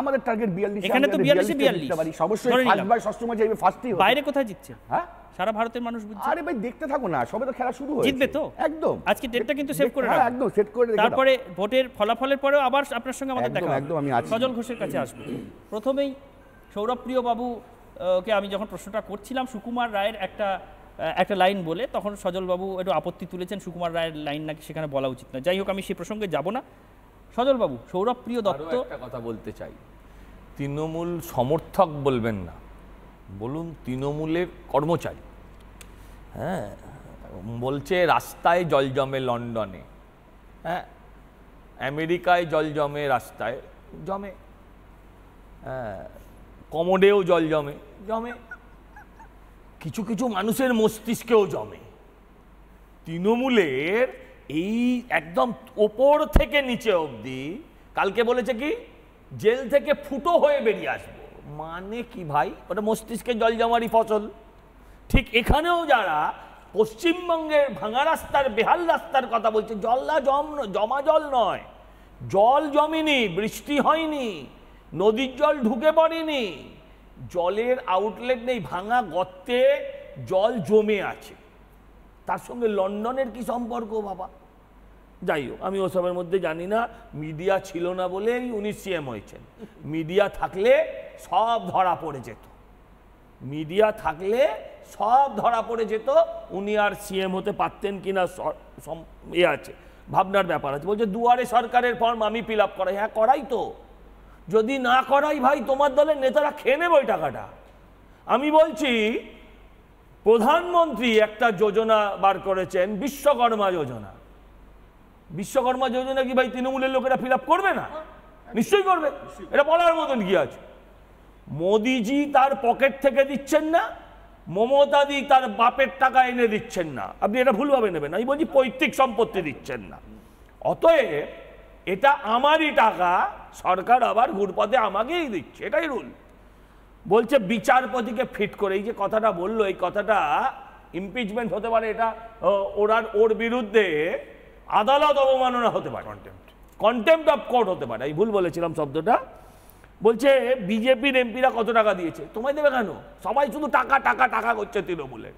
আমাদের টার্গেট বিয়াল্লিশ এখানে তো 42 42 অবশ্যই ধরে ফার্স্ট নিলাম। বার ষষ্ঠ ম্যাচে ফার্স্টই বাইরে কোথায় জিতছেন হ্যাঁ? সারা ভারতের মানুষ বুঝছে? আরে ভাই দেখতে থাকো না সবে তো খেলা শুরু হয়েছে। জিতবে তো? একদম। আজকে ডেটটা কিন্তু সেভ করে হ্যাঁ, একদম সেট করে রেখে। তারপরে ভোটের ফলাফলের পরেও আবার আপনার সঙ্গে আমাদের দেখা হবে। একদম, আমি আছি। সজল ঘোষের কাছে আসব। প্রথমেই সৌরভপ্রিয় বাবু কে আমি যখন প্রশ্নটা করছিলাম সুকুমার রায়ের একটা একটা লাইন বলে তখন সজল বাবু একটু আপত্তি তুলেছেন সুকুমার রায়ের লাইন নাকি সেখানে বলা উচিত না যাই হোক আমি সেই প্রসঙ্গে যাব না। সজল বাবু সৌরভপ্রিয় দত্ত। একটা কথা বলতে চাই। তৃণমূল সমর্থক বলবেন না। বলুন তৃণমূলের কর্মচারী। হ্যাঁ বলছে রাস্তায় জল জমে লন্ডনে। হ্যাঁ আমেরিকায় জল জমে রাস্তায় জমে। হ্যাঁ কমোডেও জল জমে জমে। কিছু কিছু মানুষের মস্তিষ্কেও জমে। তৃণমূলের এই একদম ওপর থেকে নিচে অবধি, কালকে বলেছে কি? জেল থেকে ফুটো হয়ে বেরিয়ে আসব। মানে কি ভাই? ওটা মস্তিষ্কে জল জমারই ফসল। ঠিক এখানেও যারা পশ্চিমবঙ্গের ভাঙা রাস্তার, বেহাল রাস্তার কথা বলছে জল না জম জমা জল নয়। জল জমেনি, বৃষ্টি হয়নি, নদীর জল ঢুকে পড়েনি, জলের আউটলেট নেই, ভাঙা গর্তে জল জমে আছে। তার সঙ্গে লন্ডনের কি সম্পর্ক, বাবা? যাই হোক আমি ওসবের মধ্যে জানি না, মিডিয়া ছিল না বলেই উনি সিএম হয়েছেন। মিডিয়া থাকলে সব ধরা পড়ে যেত। মিডিয়া থাকলে সব ধরা পড়ে যেত, উনি আর সিএম হতে পারতেন কি না এ আছে, ভাবনার ব্যাপার আছে। বলছে, দুয়ারে সরকারের ফর্ম আমি ফিল আপ করাই। হ্যাঁ করাই তো। যদি না করাই ভাই, তোমার দলের নেতারা খেয়ে নেবে ওই টাকাটা। আমি বলছি প্রধানমন্ত্রী একটা যোজনা বার করেছেন, বিশ্বকর্মা যোজনা। বিশ্বকর্মা যোজনা কি ভাই তৃণমূলের লোকেরা ফিল করবে না? নিশ্চয়ই করবে। এটা বলার মতন কি আছে? মোদিজি তার পকেট থেকে দিচ্ছেন না, মমতাদি তার বাপের টাকা এনে দিচ্ছেন না। আপনি এটা ভুলভাবে নেবেন, আমি বলছি পৈতৃক সম্পত্তি দিচ্ছেন না। অতএব এটা আমারই টাকা, সরকার আবার ঘুরপথে আমাকেই দিচ্ছে, এটাই রুল। বলছে বিচারপতিকে ফিট করে এই যে কথাটা বলল এই কথাটা ইমপিচমেন্ট হতে পারে এটা ওরার ওর বিরুদ্ধে আদালত অবমাননা হতে পারে। কন্টেম্প কন্টেম্প অফ কোর্ট হতে পারে আমি ভুল বলেছিলাম শব্দটা। বলছে বিজেপির এমপিরা কত টাকা দিয়েছে? তোমায় দেবে কেন? সবাই শুধু টাকা টাকা টাকা করছে তৃণমূলের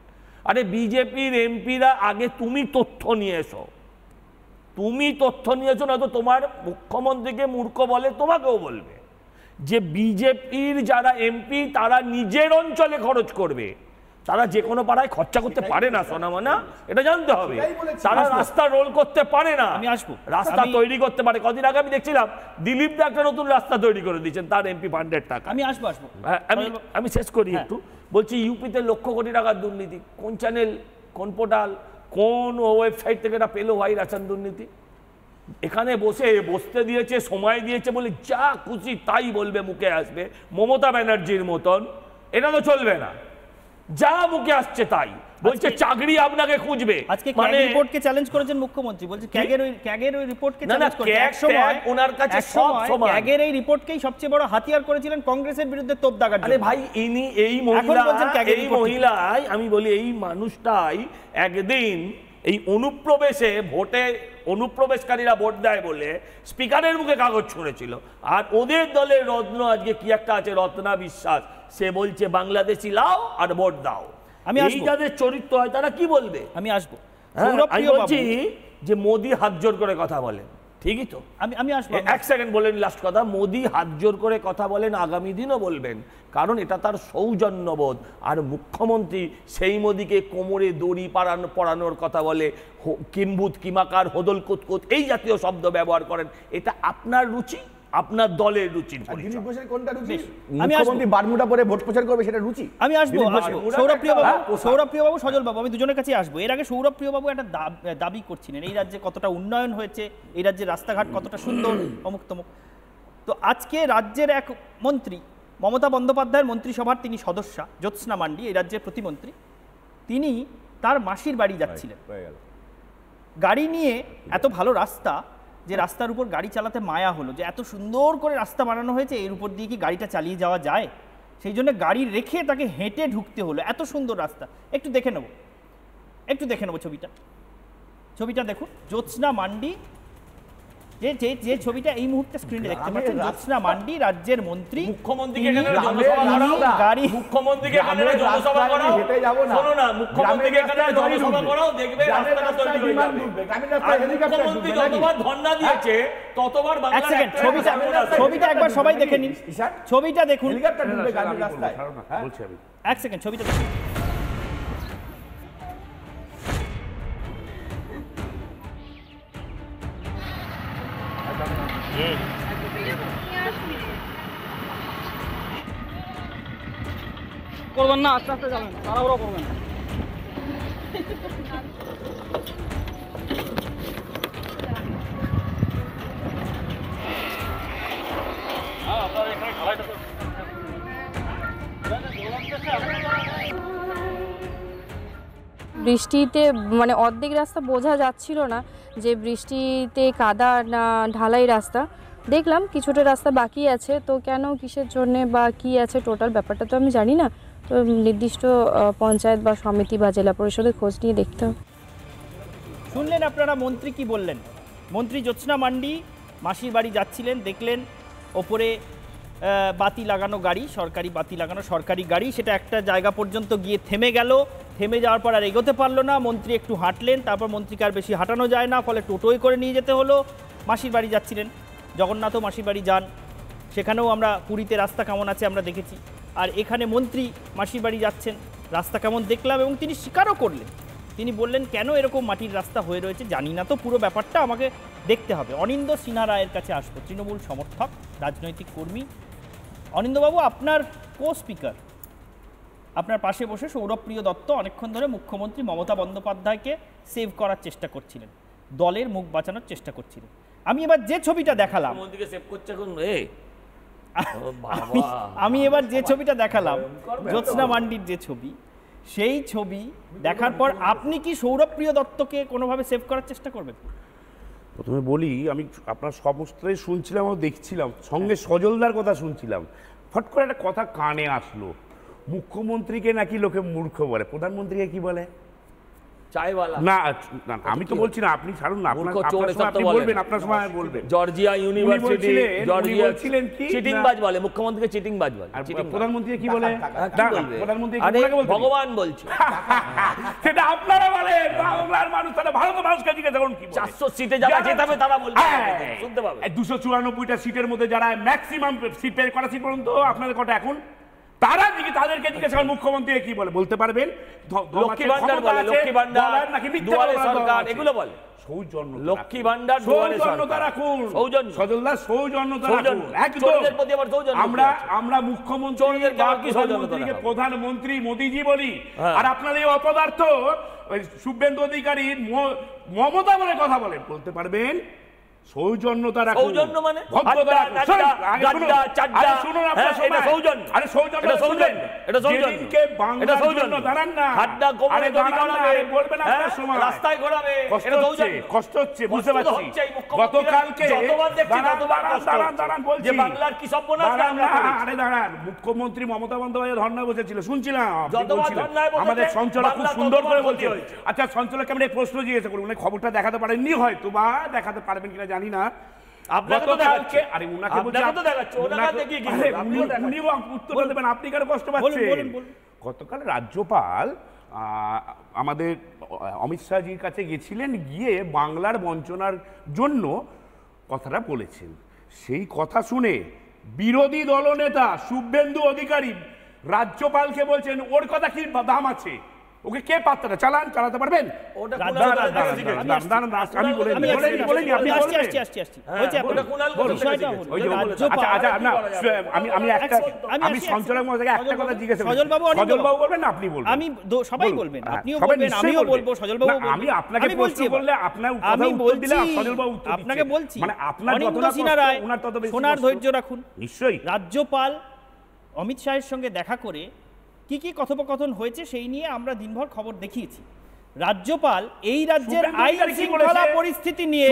আরে বিজেপির এমপিরা আগে তুমি তথ্য নিয়ে এসো। তুমি তথ্য নিয়েছো না তো তোমার মুখ্যমন্ত্রীকে মূর্খ বলে তোমাকেও বলবে। যে বিজেপির যারা এমপি তারা নিজের অঞ্চলে খরচ করবে। তারা যে কোনো পাড়ায় খরচা করতে পারে না সোনামানা। এটা জানতে হবে। তারা রাস্তা রোল করতে পারে না। আমি আসব। রাস্তা তৈরি করতে পারে। কদিন আগে আমি দেখছিলাম দিলীপ দা একটা নতুন রাস্তা তৈরি করে দিয়েছেন তার এমপি ফান্ডের টাকা। আমি আসব আসব। হ্যাঁ, আমি আমি শেষ করি হ্যাঁ। একটু। বলছি ইউপিতে লক্ষ কোটি টাকার দুর্নীতি। কোন চ্যানেল কোন পোর্টাল কোন ওয়েবসাইট থেকে এটা পেল ভাই রাচান দুর্নীতি? এখানে বসে বসতে দিয়েছে সময় দিয়েছে বলে যা খুশি তাই বলবে মুখে আসবে। মমতা ব্যানার্জির মতন। এটা তো চলবে না। যা মুখে আসছে তাই। বলছে চাকরি আপনাকে খুঁজবে। আজকে মানে রিপোর্টকে চ্যালেঞ্জ করেছেন মুখ্যমন্ত্রী। বলছে ক্যাগের ওই ক্যাগের ওই রিপোর্টকে না, না, চ্যালেঞ্জ করেছেন। এক সময় ওনার কাছে এক সব সময়। সমান। ক্যাগের এই রিপোর্টকেই সবচেয়ে বড় হাতিয়ার করেছিলেন কংগ্রেসের বিরুদ্ধে তোপ দাগার আরে ভাই ইনি এই মহিলা এই মহিলাই আমি বলি এই মানুষটাই একদিন এই অনুপ্রবেশে ভোটে অনুপ্রবেশকারীরা ভোট দেয় বলে স্পিকারের মুখে কাগজ ছুঁড়েছিল। আর ওদের দলের রত্ন আজকে কি একটা আছে? রত্না বিশ্বাস। সে বলছে বাংলাদেশি লাও আর ভোট দাও। আমি এই। যাদের চরিত্র হয় তারা কি বলবে? আমি আসব। হ্যাঁ, আমি বলছি যে মোদি হাত জোর করে কথা বলেন। ঠিকই তো। আমি আমি আসব এক সেকেন্ড বলেন লাস্ট কথা। মোদি হাত জোর করে কথা বলেন আগামী দিনও বলবেন। কারণ এটা তার সৌজন্যবোধ। আর মুখ্যমন্ত্রী সেই মোদিকে কোমরে দড়ি পাড়ান পড়ানোর কথা বলে হো- কিম্বুত কিমাকার হোদল কুতকুত এই জাতীয় শব্দ ব্যবহার করেন। এটা আপনার রুচি? আপনার দলের রুচির কোনটা রুচি? আমি আসব। মুখ্যমন্ত্রী পরে ভোট প্রচার করবে সেটা রুচি? আমি আসব দিলীপ ঘোষের। আসব সৌরভ প্রিয় একটা বাবু পোশাক। সৌরভ প্রিয় সজল বাবু আমি দুজনের কাছে আসব। এর আগে সৌরভ প্রিয় একটা দাবি করছিলেন এই রাজ্যে কতটা উন্নয়ন হয়েছে এই রাজ্যের রাস্তাঘাট কতটা সুন্দর [COUGHS] অমুক তমুক। তো আজকে রাজ্যের এক মন্ত্রী মমতা বন্দ্যোপাধ্যায়ের মন্ত্রিসভার তিনি সদস্যা জ্যোৎস্না মান্ডি এই রাজ্যের প্রতিমন্ত্রী তিনি তার মাসির বাড়ি যাচ্ছিলেন। গাড়ি নিয়ে এত ভালো রাস্তা যে রাস্তার উপর গাড়ি চালাতে মায়া হলো, যে এত সুন্দর করে রাস্তা বানানো হয়েছে, এর উপর দিয়ে কি গাড়িটা চালিয়ে যাওয়া যায়? সেই জন্য গাড়ি রেখে তাকে হেঁটে ঢুকতে হলো, এত সুন্দর রাস্তা। একটু দেখে নেব। একটু দেখে নেব ছবিটা। ছবিটা দেখুন। জ্যোৎস্না মান্ডি যে যে যে ছবিটা এই মুহূর্তে স্ক্রিনে দেখতে পাচ্ছেন জ্যোৎস্না মান্ডি রাজ্যের মন্ত্রী। গাড়ি মুখ্যমন্ত্রীকে এখানে জনসভা করাও হেঁটে যাব না। শোনো না মুখ্যমন্ত্রীকে এখানে জনসভা করাও দেখবে রাস্তাটা তৈরি হয়ে যাবে। ঢুকবে, গ্রামের আর রাস্তায় হেলিকপ্টার মুখ্যমন্ত্রী যতবার ধর্ণা দিয়েছে ততবার সেকেন্ড ছবিটা ছবিটা একবার সবাই দেখে নিন। ছবিটা দেখুন। হেলিকপ্টার রাস্তায়। হ্যাঁ? বলছি আমি। এক সেকেন্ড ছবিটা দেখুন। করবেন না, আস্তে আস্তে যাবেন, তাড়াহুড়ো করবেন বৃষ্টিতে মানে অর্ধেক রাস্তা বোঝা যাচ্ছিল না যে বৃষ্টিতে কাদা না ঢালাই রাস্তা। দেখলাম কিছুটা রাস্তা বাকি আছে, তো কেন কিসের জন্যে বা কি আছে টোটাল ব্যাপারটা তো আমি জানি না। তো নির্দিষ্ট পঞ্চায়েত বা সমিতি বা জেলা পরিষদের খোঁজ নিয়ে দেখতে হবে। শুনলেন আপনারা মন্ত্রী কি বললেন? মন্ত্রী জ্যোৎস্না মান্ডি মাসির বাড়ি যাচ্ছিলেন, দেখলেন ওপরে বাতি লাগানো গাড়ি, সরকারি বাতি লাগানো সরকারি গাড়ি, সেটা একটা জায়গা পর্যন্ত গিয়ে থেমে গেল। থেমে যাওয়ার পর আর এগোতে পারল না, মন্ত্রী একটু হাঁটলেন, তারপর মন্ত্রীকে আর বেশি হাঁটানো যায় না, ফলে টোটোয় করে নিয়ে যেতে হলো। মাসির বাড়ি যাচ্ছিলেন, জগন্নাথও মাসির বাড়ি যান, সেখানেও আমরা পুরীতে রাস্তা কেমন আছে আমরা দেখেছি। আর এখানে মন্ত্রী মাসির বাড়ি যাচ্ছেন। রাস্তা কেমন দেখলাম এবং তিনি স্বীকারও করলেন। তিনি বললেন, কেন এরকম মাটির রাস্তা হয়ে রয়েছে? জানি না তো, পুরো ব্যাপারটা আমাকে দেখতে হবে। অনিন্দ সিনহা রায়ের কাছে আসব। তৃণমূল সমর্থক, রাজনৈতিক কর্মী। অনিন্দবাবু আপনার কো স্পিকার আপনার পাশে বসে সৌরভপ্রিয় দত্ত অনেকক্ষণ ধরে মুখ্যমন্ত্রী মমতা বন্দ্যোপাধ্যায়কে সেভ করার চেষ্টা করছিলেন। দলের মুখ বাঁচানোর চেষ্টা করছিলেন। আমি এবার যে ছবিটা দেখালাম সেভ করছে। আমি আমি এবার যে ছবিটা দেখালাম জ্যোৎস্না মান্ডির যে ছবি সেই ছবি দেখার পর আপনি কি সৌরভপ্রিয় দত্তকে কোনোভাবে সেভ করার চেষ্টা করবেন? প্রথমে বলি আমি আপনার সমস্তই শুনছিলাম ও দেখছিলাম সঙ্গে সজলদার কথা শুনছিলাম। ফট করে একটা কথা কানে আসলো। মুখ্যমন্ত্রীকে নাকি লোকে মূর্খ বলে প্রধানমন্ত্রীকে কি বলে? না না, আমি তো বলছি না আপনি ছাড়ুন না আপনার আপনি বলে বলবেন আপনার সময় বলবেন জর্জিয়া ইউনিভার্সিটি জর্জিয়া বলছিলেন কি? চিটিং বলে মুখ্যমন্ত্রীকে চিটিং বলে। আর চিটিং প্রধানমন্ত্রী কি বলে? কি না, বলবে? প্রধানমন্ত্রী আরে কি বলতে ভগবান বলছে। [LAUGHS] সেটা আপনারা বলেন বাংলার মানুষ মানুষকে জিজ্ঞাসা করুন কি সিটে যারা যারা- জেতাবে তারা বলবে। হ্যাঁ। শুনতে পাবে। এই দুশো চুরানব্বইটা সিটের মধ্যে যারা ম্যাক্সিমাম সিট পেয়ে কটা সিট পর্যন্ত আপনাদের কটা এখন? তারা দিকে তাদেরকে জিজ্ঞাসা করেন মুখ্যমন্ত্রী কি বলে? বলতে পারবেন? লক্ষ্মী ভান্ডার বলে লক্ষ্মী ভান্ডার নাকি দুয়ারে সরকার এগুলো বলে। সৌজন্যতা লক্ষ্মী দুয়ারে সৌজন্যতা। রাখুন সৌজন্য। সজলদা সৌজন্যতা রাখুন একদম। সৌজন্য আমরা আমরা মুখ্যমন্ত্রী চোরদেরকে বা আবার কি সৌজন্যতা প্রধানমন্ত্রীকে প্রধানমন্ত্রী মোদিজি বলি। হ্যাঁ। আর আপনার এই অপদার্থ শুভেন্দু অধিকারী মমতা বলে কথা বলেন। বলতে পারবেন সৌজন্যতা রাখুন সৌজন্য মানে? শুনুন, আপনার এটা সৌজন্য। আরে সৌজন্য এটা সৌজন্য। এটা সৌজন্য। বাংলার সৌজন্য। দাঁড়ান না হাড্ডা কোমরে আরে দড়ি দাঁড়ান না, করাবে। আরে বলবেন আপনার সময় রাস্তায় ঘোরাবে। এটা সৌজন্য। কষ্ট হচ্ছে বুঝতে পারছি গতকালকে যতবার দেখছি, ততবার দাঁড়ান, দাঁড়ান, বলছি। যে বাংলার কি সর্বনাশ আমরা আরে দাঁড়ান মুখ্যমন্ত্রী মমতা বন্দ্যোপাধ্যায় ধর্ণা বসেছিল শুনছিলাম আমাদের সঞ্চালক খুব সুন্দর করে বলছে। আচ্ছা সঞ্চালককে আমি প্রশ্ন জিজ্ঞেস করব উনি খবরটা দেখাতে পারেননি হয়তো বা দেখাতে পারবেন কিনা জানি না। গতকাল রাজ্যপাল আমাদের অমিত শাহজির কাছে গেছিলেন গিয়ে বাংলার বঞ্চনার জন্য কথাটা বলেছেন। সেই কথা শুনে বিরোধী দলনেতা শুভেন্দু অধিকারী রাজ্যপালকে বলছেন ওর কথা কি দাম আছে? ওকে কে পাত্রটা চালান চালাতে পারবেন? আমি বলবেন। হ্যাঁ? আমি আমি একটা আমি আমি আসছি, সঞ্চালক মহাশয়কে একটা কথা সজলবাবু- সজলবাবু, বলবেন আপনি বলবেন? আমি সবাই বলবেন হ্যাঁ, আপনিও বলবেন নিশ্চয়ই আমিও বলব। সজলবাবু আমি আপনাকে বলছি। করলে আপনার আমি বলছি সজলবাবু আপনাকে বলছি মানে আপনার সোনার ধৈর্য রাখুন। নিশ্চয়ই। রাজ্যপাল অমিত শাহের সঙ্গে দেখা করে কি কি কথোপকথন হয়েছে সেই নিয়ে আমরা দিনভর খবর দেখিয়েছি। রাজ্যপাল এই রাজ্যের আইন শৃঙ্খলা পরিস্থিতি নিয়ে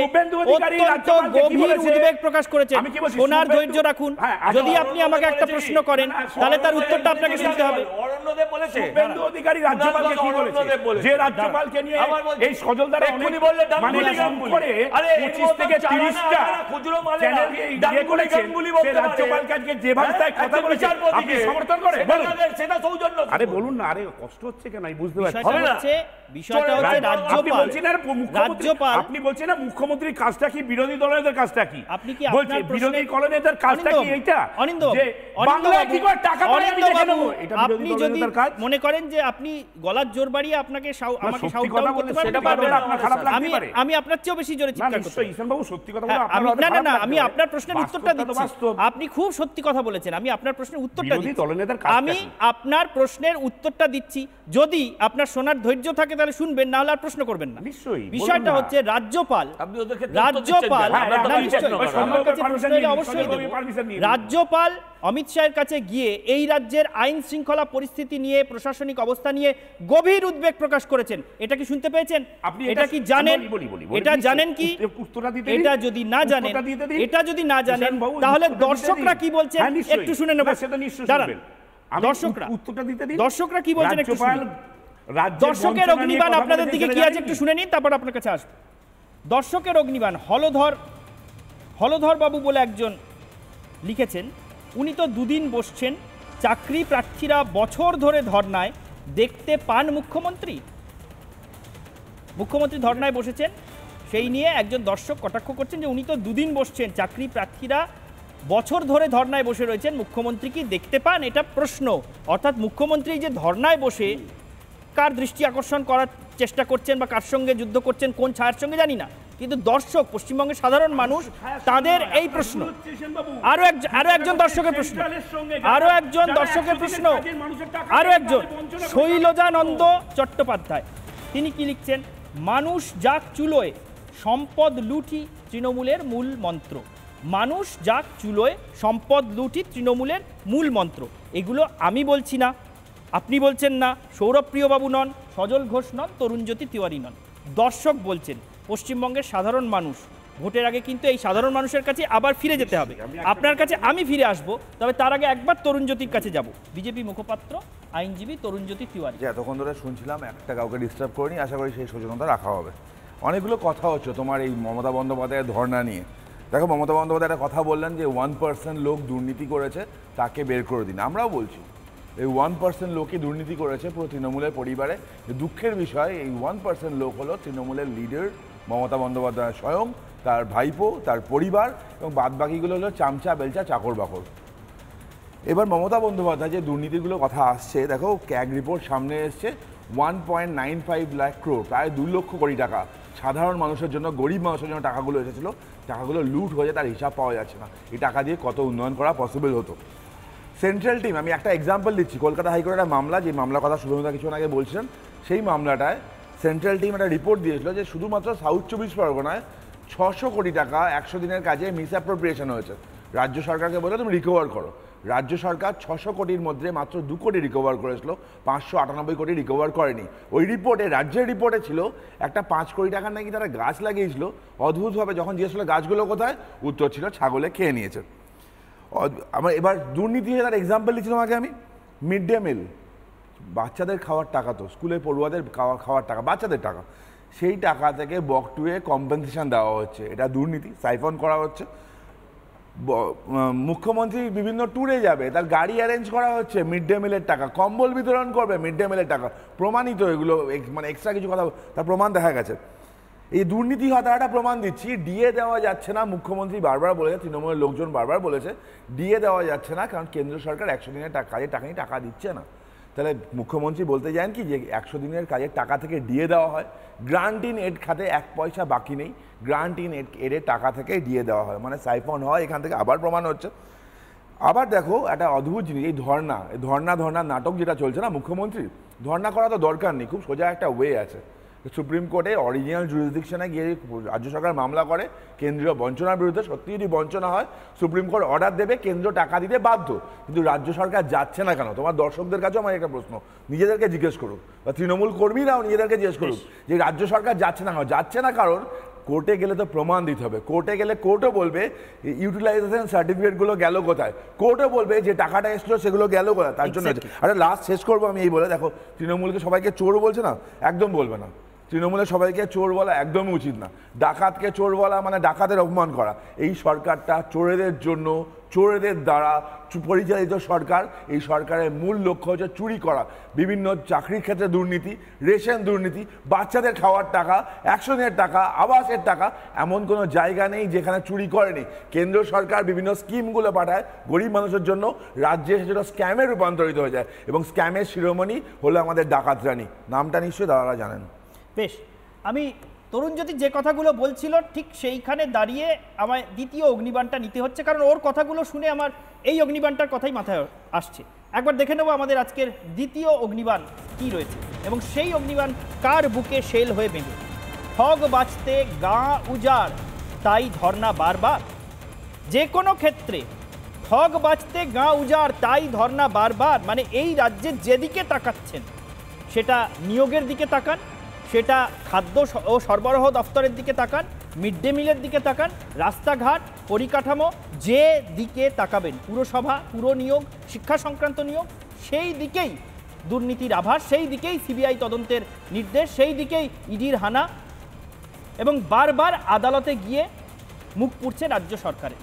অত্যন্ত গভীর উদ্বেগ প্রকাশ করেছেন সোনার ধৈর্য রাখুন। হ্যাঁ, আচ্ছা, যদি আপনি আমাকে একটা প্রশ্ন করেন তাহলে তার উত্তরটা আপনাকে শুনতে হবে। অরণ্যদেব বলেছে। শুভেন্দু অধিকারী রাজ্যপালকে কি বলেছে? যে রাজ্যপালকে নিয়ে এই সজল এক্ষুনি বললে ডাঙ্গুলি জুম গাঙ্গুলি। করে আরে 25 থেকে 30টা খুচরো মালেরা চ্যানেল ডাঙ্গুলি করেছেন গাঙ্গুলি বলতে রাজ্যপালকে আজকে যে ভাষায় কথা বলেছে আপনি সমর্থন করেন সেটা বলুন। তাদের- সেটা সৌজন্য। আরে বলুন না আরে কষ্ট হচ্ছে কেন? আমি বুঝতে পারছি। বিষয়টা হবে না। হচ্ছে বিষয়টা হচ্ছে আপনি রাজ্যপাল। বলছেন আর মুখ্যমন্ত্রী রাজ্যপাল আপনি বলছেন না মুখ্যমন্ত্রীর কাজটা কি? বিরোধী দলের কাজটা কি? আপনি কি বলছি বিরোধী দলনেতার কাজটা কি এইটা? অনিন্দ্যবাবু, যে কি করে টাকা পায় আমি দেখে অনিন্দ্যবাবু, এটা আপনি যদি মনে করেন যে আপনি গলার জোর বাড়িয়ে আপনাকে আমাকে কথা সেটা পারবেন আপনার খারাপ লাগতে আমি পারে। আমি আপনার চেয়েও বেশি জোরে চিৎকার করতে সত্যি কথা বলে হ্যাঁ, আপনার না না না আমি আপনার প্রশ্নের উত্তরটা দিচ্ছি। আপনি খুব সত্যি কথা বলেছেন আমি আপনার প্রশ্নের উত্তরটা দিচ্ছি। আমি আপনার প্রশ্নের উত্তরটা দিচ্ছি। যদি আপনার শোনার ধৈর্য থাকে তাহলে শুনবেন না হলে আর প্রশ্ন করবেন না। বিষয়টা হচ্ছে রাজ্যপাল। রাজ্যপাল অবশ্যই permission নিয়ে নিন। রাজ্যপাল অমিত শাহের কাছে গিয়ে এই রাজ্যের আইন শৃঙ্খলা পরিস্থিতি নিয়ে প্রশাসনিক অবস্থা নিয়ে গভীর উদ্বেগ প্রকাশ করেছেন। এটা কি শুনতে পেয়েছেন? এটা কি জানেন? এটা জানেন কি। এটা যদি না জানেন। এটা যদি না জানেন তাহলে দর্শকরা কি বলছেন? হ্যাঁ, একটু শুনে নেব। না, সেটা নিশ্চয়ই দাঁড়ান। শুনবেন। আমি দর্শকরা। উত্তরটা দিতে দর্শকরা কি বলছেন একটু দর্শকের কথা আপনাদের দিকে কি আছে একটু শুনে নিন তারপর আপনার কাছে আসব। দর্শকের অগ্নিবাণ হলধর হলধর বাবু বলে একজন লিখেছেন উনি তো দুদিন বসছেন চাকরি প্রার্থীরা বছর ধরে ধর্নায় দেখতে পান মুখ্যমন্ত্রী? মুখ্যমন্ত্রী ধর্নায় বসেছেন সেই নিয়ে একজন দর্শক কটাক্ষ করছেন যে উনি তো দুদিন বসছেন চাকরি প্রার্থীরা বছর ধরে ধর্নায় বসে রয়েছেন মুখ্যমন্ত্রী কি দেখতে পান? এটা প্রশ্ন। অর্থাৎ মুখ্যমন্ত্রী যে ধর্নায় বসে কার দৃষ্টি আকর্ষণ করার চেষ্টা করছেন বা কার সঙ্গে যুদ্ধ করছেন, কোন ছায়ার সঙ্গে জানি না। কিন্তু দর্শক, পশ্চিমবঙ্গের সাধারণ মানুষ, তাদের এই প্রশ্ন। আরও এক আরও একজন দর্শকের প্রশ্ন। আরও একজন দর্শকের প্রশ্ন। আরও একজন। শৈলজানন্দ চট্টোপাধ্যায়। তিনি কি লিখছেন? মানুষ যাক চুলোয়, সম্পদ লুটি তৃণমূলের মূল মন্ত্র। মানুষ যাক চুলোয়, সম্পদ লুটি তৃণমূলের মূল মন্ত্র। এগুলো আমি বলছি না। আপনি বলছেন না, সৌরভপ্রিয়বাবু নন, সজল ঘোষ নন, তরুণজ্যোতি তিওয়ারি নন। দর্শক বলছেন, পশ্চিমবঙ্গের সাধারণ মানুষ, ভোটের আগে কিন্তু এই সাধারণ মানুষের কাছে আবার ফিরে যেতে হবে। আপনার কাছে আমি ফিরে আসব, তবে তার আগে একবার তরুণজ্যোতির কাছে যাব। বিজেপি মুখপাত্র, আইনজীবী তরুণজ্যোতি তিওয়ারি। এতক্ষণ ধরে শুনছিলাম একটা কাউকে ডিস্টার্ব করিনি, আশা করি সেই সচেতনতা রাখা হবে। অনেকগুলো কথা হচ্ছে তোমার এই মমতা বন্দ্যোপাধ্যায়ের ধর্ণা নিয়ে। দেখো, মমতা বন্দ্যোপাধ্যায় একটা কথা বললেন যে ওয়ান পার্সেন্ট লোক দুর্নীতি করেছে, তাকে বের করে দিন। আমরাও বলছি। এই ওয়ান পার্সেন্ট লোকই দুর্নীতি করেছে পুরো তৃণমূলের পরিবারে। দুঃখের বিষয়, এই ওয়ান পার্সেন্ট লোক হলো তৃণমূলের লিডার মমতা বন্দ্যোপাধ্যায় স্বয়ং, তার ভাইপো, তার পরিবার এবং বাদবাকিগুলো হলো চামচা, বেলচা, চাকর বাকর। এবার মমতা বন্দ্যোপাধ্যায় যে দুর্নীতিগুলো কথা আসছে, দেখো, ক্যাগ রিপোর্ট সামনে এসছে one point nine five lakh crore প্রায় দু লক্ষ কোটি টাকা। সাধারণ মানুষের জন্য, গরিব মানুষের জন্য টাকাগুলো এসেছিল। টাকাগুলো লুট হয়ে তার হিসাব পাওয়া যাচ্ছে না। এই টাকা দিয়ে কত উন্নয়ন করা পসিবল হতো? সেন্ট্রাল টিম, আমি একটা এক্সাম্পল দিচ্ছি, কলকাতা হাইকোর্টের একটা মামলা, যে মামলার কথা শুভমিতা কিছুক্ষণ আগে বলছিলেন, সেই মামলাটায় সেন্ট্রাল টিম একটা রিপোর্ট দিয়েছিল যে শুধুমাত্র সাউথ চব্বিশ পরগনায় ছশো কোটি টাকা একশো দিনের কাজে মিস অ্যাপ্রোপ্রিয়েশন হয়েছে। রাজ্য সরকারকে বলে তুমি রিকভার করো। রাজ্য সরকার ছশো কোটির মধ্যে মাত্র দু কোটি রিকভার করেছিল, পাঁচশো আটানব্বই কোটি রিকভার করেনি। ওই রিপোর্টে রাজ্যের রিপোর্টে ছিল, একটা পাঁচ কোটি টাকার নাকি তারা গাছ লাগিয়েছিল, অদ্ভুতভাবে যখন জিজ্ঞেস গাছগুলো কোথায়, উত্তর ছিল ছাগলে খেয়ে নিয়েছে। আমার এবার দুর্নীতি তার এক্সাম্পল দিচ্ছিলাম আগে আমি। মিড ডে মিল বাচ্চাদের খাওয়ার টাকা তো স্কুলে পড়ুয়াদের খাওয়া, খাওয়ার টাকা, বাচ্চাদের টাকা। সেই টাকা থেকে বক বকটুয়ে কম্পেনসেশন দেওয়া হচ্ছে। এটা দুর্নীতি সাইফন করা হচ্ছে। মুখ্যমন্ত্রী বিভিন্ন ট্যুরে যাবে, তার গাড়ি অ্যারেঞ্জ করা হচ্ছে মিড ডে মিলের টাকা। কম্বল বিতরণ করবে মিড ডে মিলের টাকা। প্রমাণিত এগুলো মানে এক্সট্রা কিছু কথা, তার প্রমাণ দেখা গেছে। এই দুর্নীতি একটা প্রমাণ দিচ্ছি। ডিএ দেওয়া যাচ্ছে না, মুখ্যমন্ত্রী বারবার বলেছে, তৃণমূলের লোকজন বারবার বলেছে, ডিএ দেওয়া যাচ্ছে না, কারণ কেন্দ্র সরকার একশো দিনের কাজের টাকা নিয়ে টাকা দিচ্ছে না। তাহলে মুখ্যমন্ত্রী বলতে চান কি যে একশো দিনের কাজের টাকা থেকে ডিএ দেওয়া হয়, গ্রান্ট ইন এড খাতে এক পয়সা বাকি নেই, গ্রান্ট ইন এড এডের টাকা থেকে ডিএ দেওয়া হয় মানে সাইফন হয়, এখান থেকে আবার প্রমাণ হচ্ছে। আবার দেখো, একটা অদ্ভুত জিনিস, এই ধর্না ধর্না ধর্না নাটক যেটা চলছে না মুখ্যমন্ত্রী ধর্না করা তো দরকার নেই, খুব সোজা একটা ওয়ে আছে। সুপ্রিম কোর্টে অরিজিনাল জুরিসডিকশনে গিয়ে রাজ্য সরকার মামলা করে কেন্দ্রীয় বঞ্চনার বিরুদ্ধে সত্যি যদি বঞ্চনা হয় সুপ্রিম কোর্ট অর্ডার দেবে কেন্দ্র টাকা দিতে বাধ্য। কিন্তু রাজ্য সরকার যাচ্ছে না কেন? তোমার দর্শকদের কাছেও আমার একটা প্রশ্ন। নিজেদেরকে জিজ্ঞেস করুক। বা তৃণমূল কর্মীরাও নিজেদেরকে জিজ্ঞেস করুক যে রাজ্য সরকার যাচ্ছে না কেন? যাচ্ছে না কারণ কোর্টে গেলে তো প্রমাণ দিতে হবে। কোর্টে গেলে কোর্টও বলবে ইউটিলাইজেশন সার্টিফিকেটগুলো গেল কোথায়? কোর্টও বলবে যে টাকাটা এসেছিল সেগুলো গেল কোথায়? তার জন্য আরে লাস্ট শেষ করব আমি এই বলে। দেখো তৃণমূলকে সবাইকে চোর বলছে না? একদম বলবে না। তৃণমূলের সবাইকে চোর বলা একদমই উচিত না। ডাকাতকে চোর বলা মানে ডাকাতের অপমান করা। এই সরকারটা চোরেদের জন্য, চোরেদের দ্বারা পরিচালিত সরকার। এই সরকারের মূল লক্ষ্য হচ্ছে চুরি করা। বিভিন্ন চাকরির ক্ষেত্রে দুর্নীতি, রেশন দুর্নীতি, বাচ্চাদের খাওয়ার টাকা অ্যাকশনের টাকা, আবাসের টাকা, এমন কোনো জায়গা নেই যেখানে চুরি করেনি। কেন্দ্র সরকার বিভিন্ন স্কিমগুলো পাঠায় গরিব মানুষের জন্য। রাজ্যে সেটা স্ক্যামে রূপান্তরিত হয়ে যায়। এবং স্ক্যামের শিরোমণি হলো আমাদের ডাকাত রানী। নামটা নিশ্চয়ই দাদারা জানেন। বেশ, আমি তরুণজ্যোতি যে কথাগুলো বলছিল ঠিক সেইখানে দাঁড়িয়ে আমায় দ্বিতীয় অগ্নিবাণটা নিতে হচ্ছে, কারণ ওর কথাগুলো শুনে আমার এই অগ্নিবাণটার কথাই মাথায় আসছে। একবার দেখে নেব আমাদের আজকের দ্বিতীয় অগ্নিবাণ কি রয়েছে এবং সেই অগ্নিবাণ কার বুকে শেল হয়ে বেঁধে। ঠগ বাঁচতে গা উজাড়, তাই ধর্না বারবার। যে কোনো ক্ষেত্রে ঠগ বাঁচতে গা উজাড়, তাই ধর্না বারবার মানে এই রাজ্যে যেদিকে তাকাচ্ছেন, সেটা নিয়োগের দিকে তাকান সেটা খাদ্য ও সরবরাহ দফতরের দিকে তাকান, মিড ডে মিলের দিকে তাকান, রাস্তাঘাট, পরিকাঠামো, যে দিকে তাকাবেন, পুরসভা, পুরো নিয়োগ, শিক্ষা সংক্রান্ত নিয়োগ, সেই দিকেই দুর্নীতির আভাস, সেই দিকেই সিবিআই তদন্তের নির্দেশ, সেই দিকেই ইডির হানা এবং বারবার আদালতে গিয়ে মুখ পুড়ছে রাজ্য সরকারের।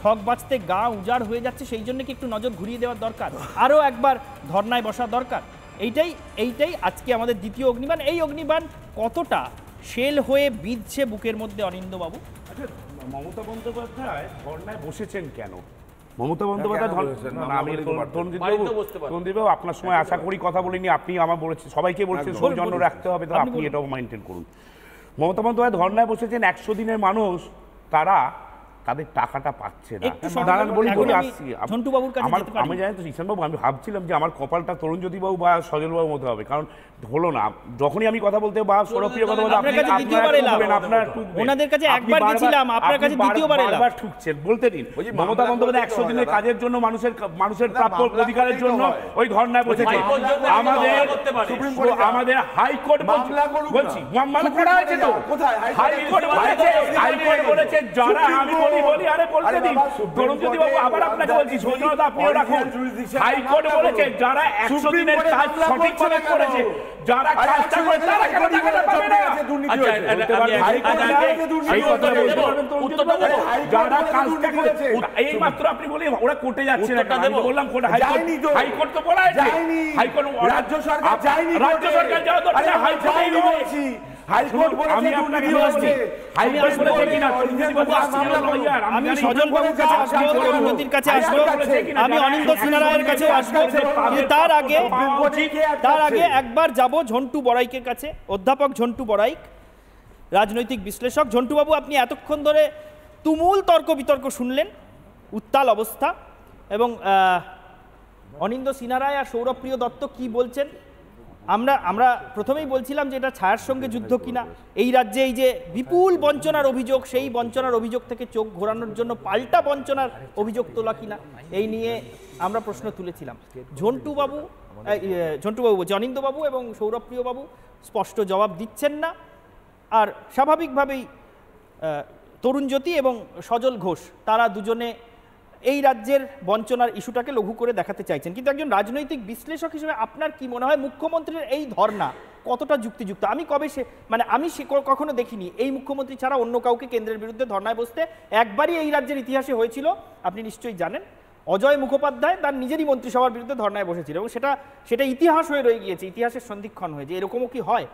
ঠক বাঁচতে গা উজাড় হয়ে যাচ্ছে, সেই জন্য কি একটু নজর ঘুরিয়ে দেওয়ার দরকার? আরও একবার ধর্নায় বসা দরকার? এইটাই এইটাই আজকে আমাদের দ্বিতীয় অগ্নিবাণ। এই অগ্নিবাণ কতটা শেল হয়ে বিঁধছে বুকের মধ্যে অনিন্দবাবু আচ্ছা মমতা বন্দ্যোপাধ্যায় ধর্নায় বসেছেন কেন? মমতা বন্দ্যোপাধ্যায় আমি আপনার সময় আশা করি কথা বলিনি আপনি আমার বলেছেন সবাইকে বলছেন। সৌজন্য রাখতে হবে তো আপনি আপনি এটাও মেনটেন করুন। মমতা বন্দ্যোপাধ্যায় ধর্নায় বসেছেন একশো দিনের মানুষ তারা তাদের টাকাটা পাচ্ছে না। একটু দাঁড়ান বলি বলি আমি আসছি আম- কাছে জানি তো ঈশানবাবু আমি ভাবছিলাম যে আমার কপালটা তরুণজ্যোতিবাবু বা সজলবাবুর মতো হবে। কারণ হলো না। যখনই আমি কথা বলতে বা সৌরভপ্রিয় কথা বলতে আপনার আপনি কাছে দ্বিতীয়বার এলাম। আপনারা ওনাদের কাছে একবার গেছিলাম, আপনার কাছে দ্বিতীয়বার এলাম। বারবার ঠুকছেন। বলতে দিন মমতা বন্দ্যোপাধ্যায় করলেই একশো তো দিনের কাজের জন্য মানুষের মানুষের প্রাপ্য অধিকারের জন্য। ওই ধর্নায় বসেছে আমাদের সুপ্রিম কোর্টে আমাদের হাইকোর্ট মামলা করুক বলছি মামলা করা হয়েছে তো? কোথায়? হাইকোর্ট বলেছে হাইকোর্ট বলেছে যারা আমি বলি বলি আরে বলতে দিন। তরুণজ্যোতি বাবু আবার আপনাকে বলছি আমরা সৌজন্যতা আপনিও রাখুন। হাইকোর্ট বলেছে যারা একশো সুপ্রিম দিনের কাজ সঠিকভাবে করেছে? যারা আরে করে তারা কেন টাকাটা পাবে না দুর্নীতি আচ্ছা, হয়েছে। বলতে পারবেন? হাইকোর্টে আচ্ছা, দুর্নীতি এই হয়েছে। যারা কাজটা এই মাত্র আপনি বলি ওরা কোর্টে যাচ্ছে না আমি বললাম কোর্টে হাইকোর্ট তো। হাইকোর্ট তো বলা আছে হাইকোর্ট রাজ্য সরকার যায়নি রাজ্য সরকার যাওয়া দরকার হাইকোর্টে। হাইকোর্ট বলেছে দুর্নীতি হয়েছে। হাইকোর্ট বলেছে কিনা। আমি সজল বাবুর কাছে আসব। কাছে আসব আমি অনিন্দ একশো সিনহা রায়ের দিনের কাছে আসব। তার আগে তার আগে একবার যাব ঝন্টু বড়াইকের কাছে। অধ্যাপক ঝন্টু বড়াইক রাজনৈতিক বিশ্লেষক। ঝন্টুবাবু আপনি এতক্ষণ ধরে তুমুল তর্ক বিতর্ক শুনলেন উত্তাল অবস্থা এবং অনিন্দ সিনারায় আর সৌরভপ্রিয় দত্ত কি বলছেন? আমরা আমরা প্রথমেই বলছিলাম যে এটা ছায়ার সঙ্গে যুদ্ধ কিনা। এই রাজ্যে এই যে বিপুল বঞ্চনার অভিযোগ সেই বঞ্চনার অভিযোগ থেকে চোখ ঘোরানোর জন্য পাল্টা বঞ্চনার অভিযোগ তোলা কিনা এই নিয়ে আমরা প্রশ্ন তুলেছিলাম। ঝন্টুবাবু এই, এ, ঝন্টুবাবু বলছি অনিন্দবাবু এবং সৌরভপ্রিয় বাবু স্পষ্ট জবাব দিচ্ছেন না। আর স্বাভাবিকভাবেই আহ, তরুণ জ্যোতি এবং সজল ঘোষ তারা দুজনে এই রাজ্যের বঞ্চনার ইস্যুটাকে লঘু করে দেখাতে চাইছেন। কিন্তু একজন রাজনৈতিক বিশ্লেষক হিসেবে আপনার কি মনে হয় মুখ্যমন্ত্রীর এই ধর্না কতটা যুক্তিযুক্ত? আমি কবে সে মানে আমি সে কখনো দেখিনি। এই মুখ্যমন্ত্রী ছাড়া অন্য কাউকে কেন্দ্রের বিরুদ্ধে ধর্নায় বসতে একবারই এই রাজ্যের ইতিহাসে হয়েছিল, আপনি নিশ্চয়ই জানেন। অজয় মুখোপাধ্যায় তার নিজেরই মন্ত্রিসভার বিরুদ্ধে ধর্নায় বসেছিল এবং সেটা সেটা ইতিহাস হয়ে রয়ে গিয়েছে, ইতিহাসের সন্ধিক্ষণ হয়ে যে এরকমও কি হয়?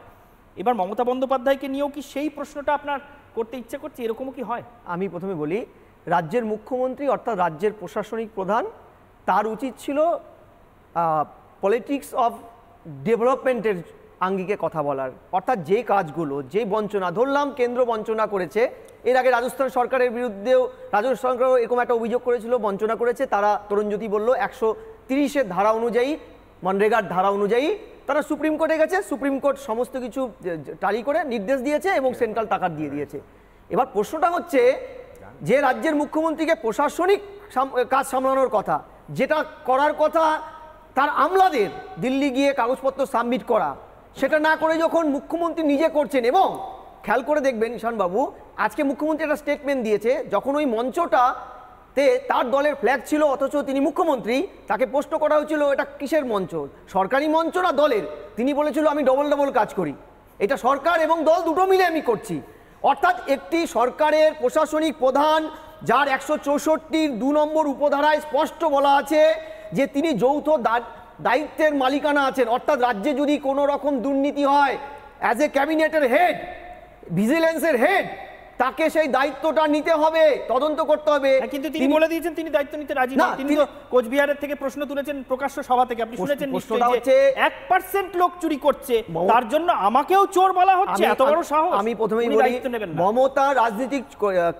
এবার মমতা বন্দ্যোপাধ্যায়কে নিয়েও কি সেই প্রশ্নটা আপনার করতে ইচ্ছে করছে? এরকমও কি হয়? আমি প্রথমে বলি রাজ্যের মুখ্যমন্ত্রী অর্থাৎ রাজ্যের প্রশাসনিক প্রধান, তার উচিত ছিল পলিটিক্স অফ ডেভেলপমেন্টের আঙ্গিকে কথা বলার। অর্থাৎ যে কাজগুলো, যে বঞ্চনা, ধরলাম কেন্দ্র বঞ্চনা করেছে, এর আগে রাজস্থান সরকারের বিরুদ্ধেও, রাজস্থান সরকারও এরকম একটা অভিযোগ করেছিল, বঞ্চনা করেছে, তারা তরুণজ্যোতি বলল একশো তিরিশের ধারা অনুযায়ী, মনরেগার ধারা অনুযায়ী, তারা সুপ্রিম কোর্টে গেছে, সুপ্রিম কোর্ট সমস্ত কিছু টালি করে নির্দেশ দিয়েছে এবং সেন্ট্রাল টাকা দিয়ে দিয়েছে। এবার প্রশ্নটা হচ্ছে যে রাজ্যের মুখ্যমন্ত্রীকে প্রশাসনিক কাজ সামলানোর কথা, যেটা করার কথা তার আমলাদের দিল্লি গিয়ে কাগজপত্র সাবমিট করা, সেটা না করে যখন মুখ্যমন্ত্রী নিজে করছেন এবং খেয়াল করে দেখবেন ঈশানবাবু, আজকে মুখ্যমন্ত্রী একটা স্টেটমেন্ট দিয়েছে, যখন ওই মঞ্চটা তে তার দলের ফ্ল্যাগ ছিল, অথচ তিনি মুখ্যমন্ত্রী, তাকে প্রশ্ন করা হয়েছিল, এটা কিসের মঞ্চ? সরকারি মঞ্চ না দলের? তিনি বলেছিল, আমি ডবল ডবল কাজ করি। এটা সরকার এবং দল দুটো মিলে আমি করছি। অর্থাৎ একটি সরকারের প্রশাসনিক প্রধান, যার একশো চৌষট্টির দু নম্বর উপধারায় স্পষ্ট বলা আছে যে তিনি যৌথ দায়িত্বের মালিকানা আছেন। অর্থাৎ রাজ্যে যদি কোনো রকম দুর্নীতি হয় অ্যাজ এ ক্যাবিনেটের হেড ভিজিলেন্সের হেড তাকে সেই দায়িত্বটা নিতে হবে তদন্ত করতে হবে। হ্যাঁ, কিন্তু তিনি বলে দিয়েছেন তিনি দায়িত্ব নিতে রাজি না, তিনি কোচবিহারের থেকে প্রশ্ন তুলেছেন প্রকাশ্য সভা থেকে। আপনি শুনেছেন প্রশ্নটা হচ্ছে- যে এক পার্সেন্ট লোক চুরি করছে তার জন্য আমাকেও চোর বলা হচ্ছে এত বড় সাহস। আমি প্রথমেই বলি মমতা রাজনৈতিক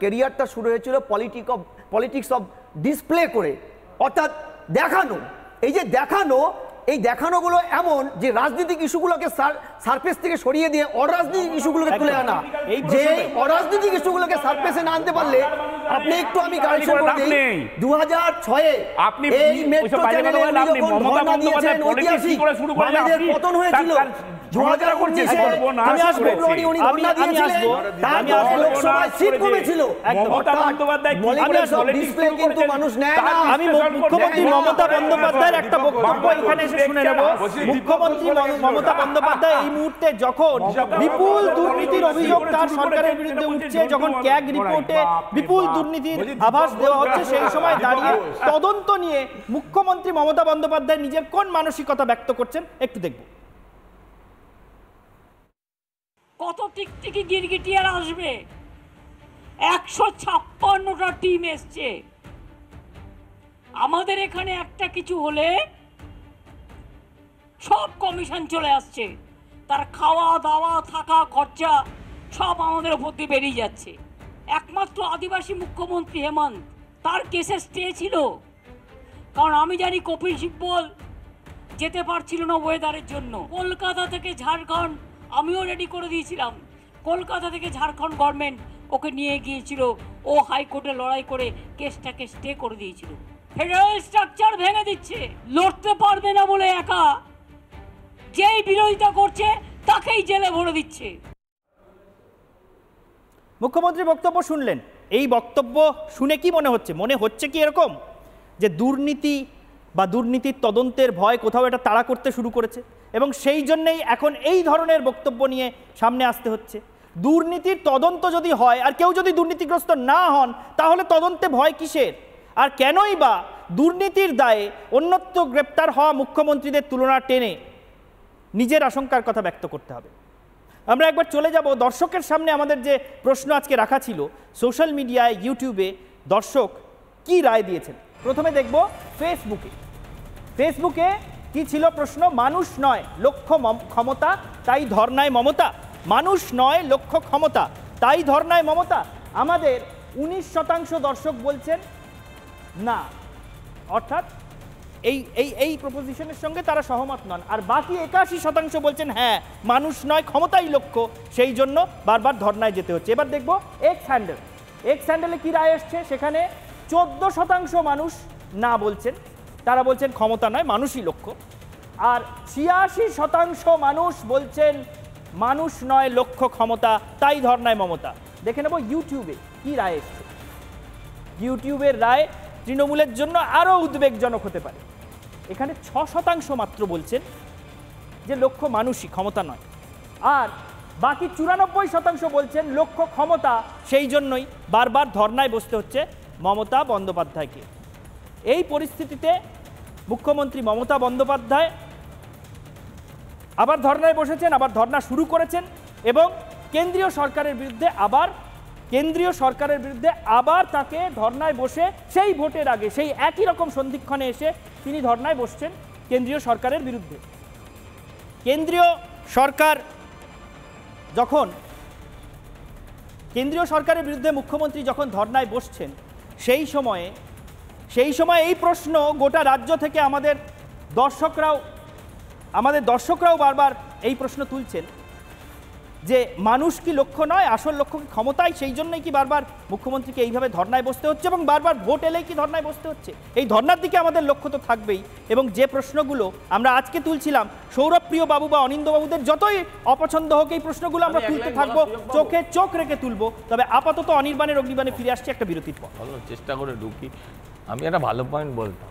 কেরিয়ারটা শুরু হয়েছিল politic of politics of display করে। অর্থাৎ দেখানো। এই যে দেখানো এই দেখানোগুলো এমন যে রাজনৈতিক ইস্যুগুলোকে সারফেস থেকে সরিয়ে দিয়ে অরাজনৈতিক ইস্যুগুলোকে তুলে আনা। যে। অরাজনৈতিক ইস্যুগুলোকে সারফেসে না আনতে পারলে আপনি একটু আমি কারেকশন করে দিই। নেই। দু হাজার ছয়ে আপনি এই মেট্রো চ্যানেলে। যখন মমতা বন্দ্যোপাধ্যায় ঐতিহাসিক করে শুরু করলে বামেদের আপনি? পতন হয়েছিল। আমি কি মমতা বন্দ্যোপাধ্যায়ের একটা বক্তব্য এখানে এসে শুনে নেব। মুখ্যমন্ত্রী মমতা বন্দ্যোপাধ্যায় এই মুহূর্তে যখন বিপুল দুর্নীতির অভিযোগ তার সরকারের বিরুদ্ধে উঠছে যখন ক্যাগ রিপোর্টে বিপুল দুর্নীতির আভাস দেওয়া হচ্ছে সেই সময় দাঁড়িয়ে তদন্ত নিয়ে মুখ্যমন্ত্রী মমতা বন্দ্যোপাধ্যায় নিজের কোন মানসিকতা ব্যক্ত করছেন একটু দেখব। কত টিকটিকি গিরগিটিয়ার আসবে? একশো ছাপ্পান্নটা টিম এসছে। আমাদের এখানে একটা কিছু হলে সব কমিশন চলে আসছে। তার খাওয়া দাওয়া থাকা খরচা সব আমাদের ওপর দিয়ে বেরিয়ে যাচ্ছে। একমাত্র আদিবাসী মুখ্যমন্ত্রী হেমন্ত, তার কেসে স্টে ছিল। কারণ আমি জানি কপিল সিব্বল যেতে পারছিল না ওয়েদারের জন্য। কলকাতা থেকে ঝাড়খণ্ড আমিও রেডি করে দিয়েছিলাম। কলকাতা থেকে ঝাড়খণ্ড গভর্নমেন্ট ওকে নিয়ে গিয়েছিল। ও হাইকোর্টে লড়াই করে কেসটাকে স্টে করে দিয়েছিল। ফেডারেল স্ট্রাকচার ভেঙে দিচ্ছে। লড়তে পারবে না বলে একা। যেই বিরোধিতা করছে, তাকেই জেলে ভরে দিচ্ছে। মুখ্যমন্ত্রী বক্তব্য শুনলেন। এই বক্তব্য শুনে কি মনে হচ্ছে? মনে হচ্ছে কি এরকম? যে দুর্নীতি বা দুর্নীতির তদন্তের ভয় কোথাও এটা তাড়া করতে শুরু করেছে। এবং সেই জন্যেই এখন এই ধরনের বক্তব্য নিয়ে সামনে আসতে হচ্ছে। দুর্নীতির তদন্ত যদি হয়, আর কেউ যদি দুর্নীতিগ্রস্ত না হন, তাহলে তদন্তে ভয় কিসের? আর কেনই বা দুর্নীতির দায়ে অন্যত্র গ্রেপ্তার হওয়া মুখ্যমন্ত্রীদের তুলনা টেনে? নিজের আশঙ্কার কথা ব্যক্ত করতে হবে। আমরা একবার চলে যাব দর্শকের সামনে আমাদের যে প্রশ্ন আজকে রাখা ছিল সোশ্যাল মিডিয়ায় ইউটিউবে দর্শক কি রায় দিয়েছেন? প্রথমে দেখব ফেসবুকে ফেসবুকে কি ছিল প্রশ্ন? মানুষ নয়, লক্ষ্য ক্ষমতা, তাই ধর্নায় মমতা। মানুষ নয়, লক্ষ্য ক্ষমতা, তাই ধর্নায় মমতা। আমাদের উনিশ শতাংশ দর্শক বলছেন না। অর্থাৎ এই এই এই প্রপোজিশনের সঙ্গে তারা সহমত নন। আর বাকি একাশি শতাংশ বলছেন হ্যাঁ মানুষ নয়, ক্ষমতাই লক্ষ্য। সেই জন্য বারবার ধর্নায় যেতে হচ্ছে। এবার দেখব এক্স হ্যান্ডেল এক্স হ্যান্ডেলে কী রায় এসছে সেখানে চোদ্দ শতাংশ মানুষ না বলছেন। তারা বলছেন, ক্ষমতা নয়, মানুষই লক্ষ্য। আর ছিয়াশি শতাংশ মানুষ বলছেন, মানুষ নয়, লক্ষ্য, ক্ষমতা, তাই ধর্নায় মমতা। দেখে নেব ইউটিউবে কি রায় এসছে। ইউটিউবের রায় তৃণমূলের জন্য আরও উদ্বেগজনক হতে পারে। এখানে ছ শতাংশ মাত্র বলছেন যে লক্ষ্য মানুষই ক্ষমতা নয়। আর বাকি চুরানব্বই শতাংশ বলছেন লক্ষ্য ক্ষমতা সেই জন্যই বারবার ধর্নায় বসতে হচ্ছে মমতা বন্দ্যোপাধ্যায়কে। এই পরিস্থিতিতে মুখ্যমন্ত্রী মমতা বন্দ্যোপাধ্যায় আবার ধর্নায় বসেছেন, আবার ধর্না শুরু করেছেন এবং কেন্দ্রীয় সরকারের বিরুদ্ধে আবার, কেন্দ্রীয় সরকারের বিরুদ্ধে আবার তাকে ধর্নায় বসে সেই ভোটের আগে, সেই একই রকম সন্ধিক্ষণে এসে তিনি ধর্নায় বসছেন কেন্দ্রীয় সরকারের বিরুদ্ধে। কেন্দ্রীয় সরকার যখন, কেন্দ্রীয় সরকারের বিরুদ্ধে মুখ্যমন্ত্রী যখন ধর্নায় বসছেন, সেই সময়ে, সেই সময় এই প্রশ্ন গোটা রাজ্য থেকে আমাদের দর্শকরাও আমাদের দর্শকরাও বারবার এই প্রশ্ন তুলছেন। যে মানুষ কি লক্ষ্য নয় আসল লক্ষ্য কি ক্ষমতায়? সেই জন্যই কি বারবার মুখ্যমন্ত্রীকে এইভাবে ধর্নায় বসতে হচ্ছে এবং বারবার ভোট এলেই কি ধর্নায় বসতে হচ্ছে? এই ধর্নার দিকে আমাদের লক্ষ্য তো থাকবেই এবং যে প্রশ্নগুলো আমরা আজকে তুলছিলাম সৌরভপ্রিয় বাবু বা অনিন্দ বাবুদের যতই অপছন্দ হোক এই প্রশ্নগুলো আমরা আমি তুলতে থাকব? চোখে চোখ রেখে তুলবো। তবে আপাতত অনির্বাণের অগ্নিবাণে ফিরে আসছে একটা বিরতির পর। চেষ্টা করে ঢুকি। আমি একটা ভালো পয়েন্ট বলতাম।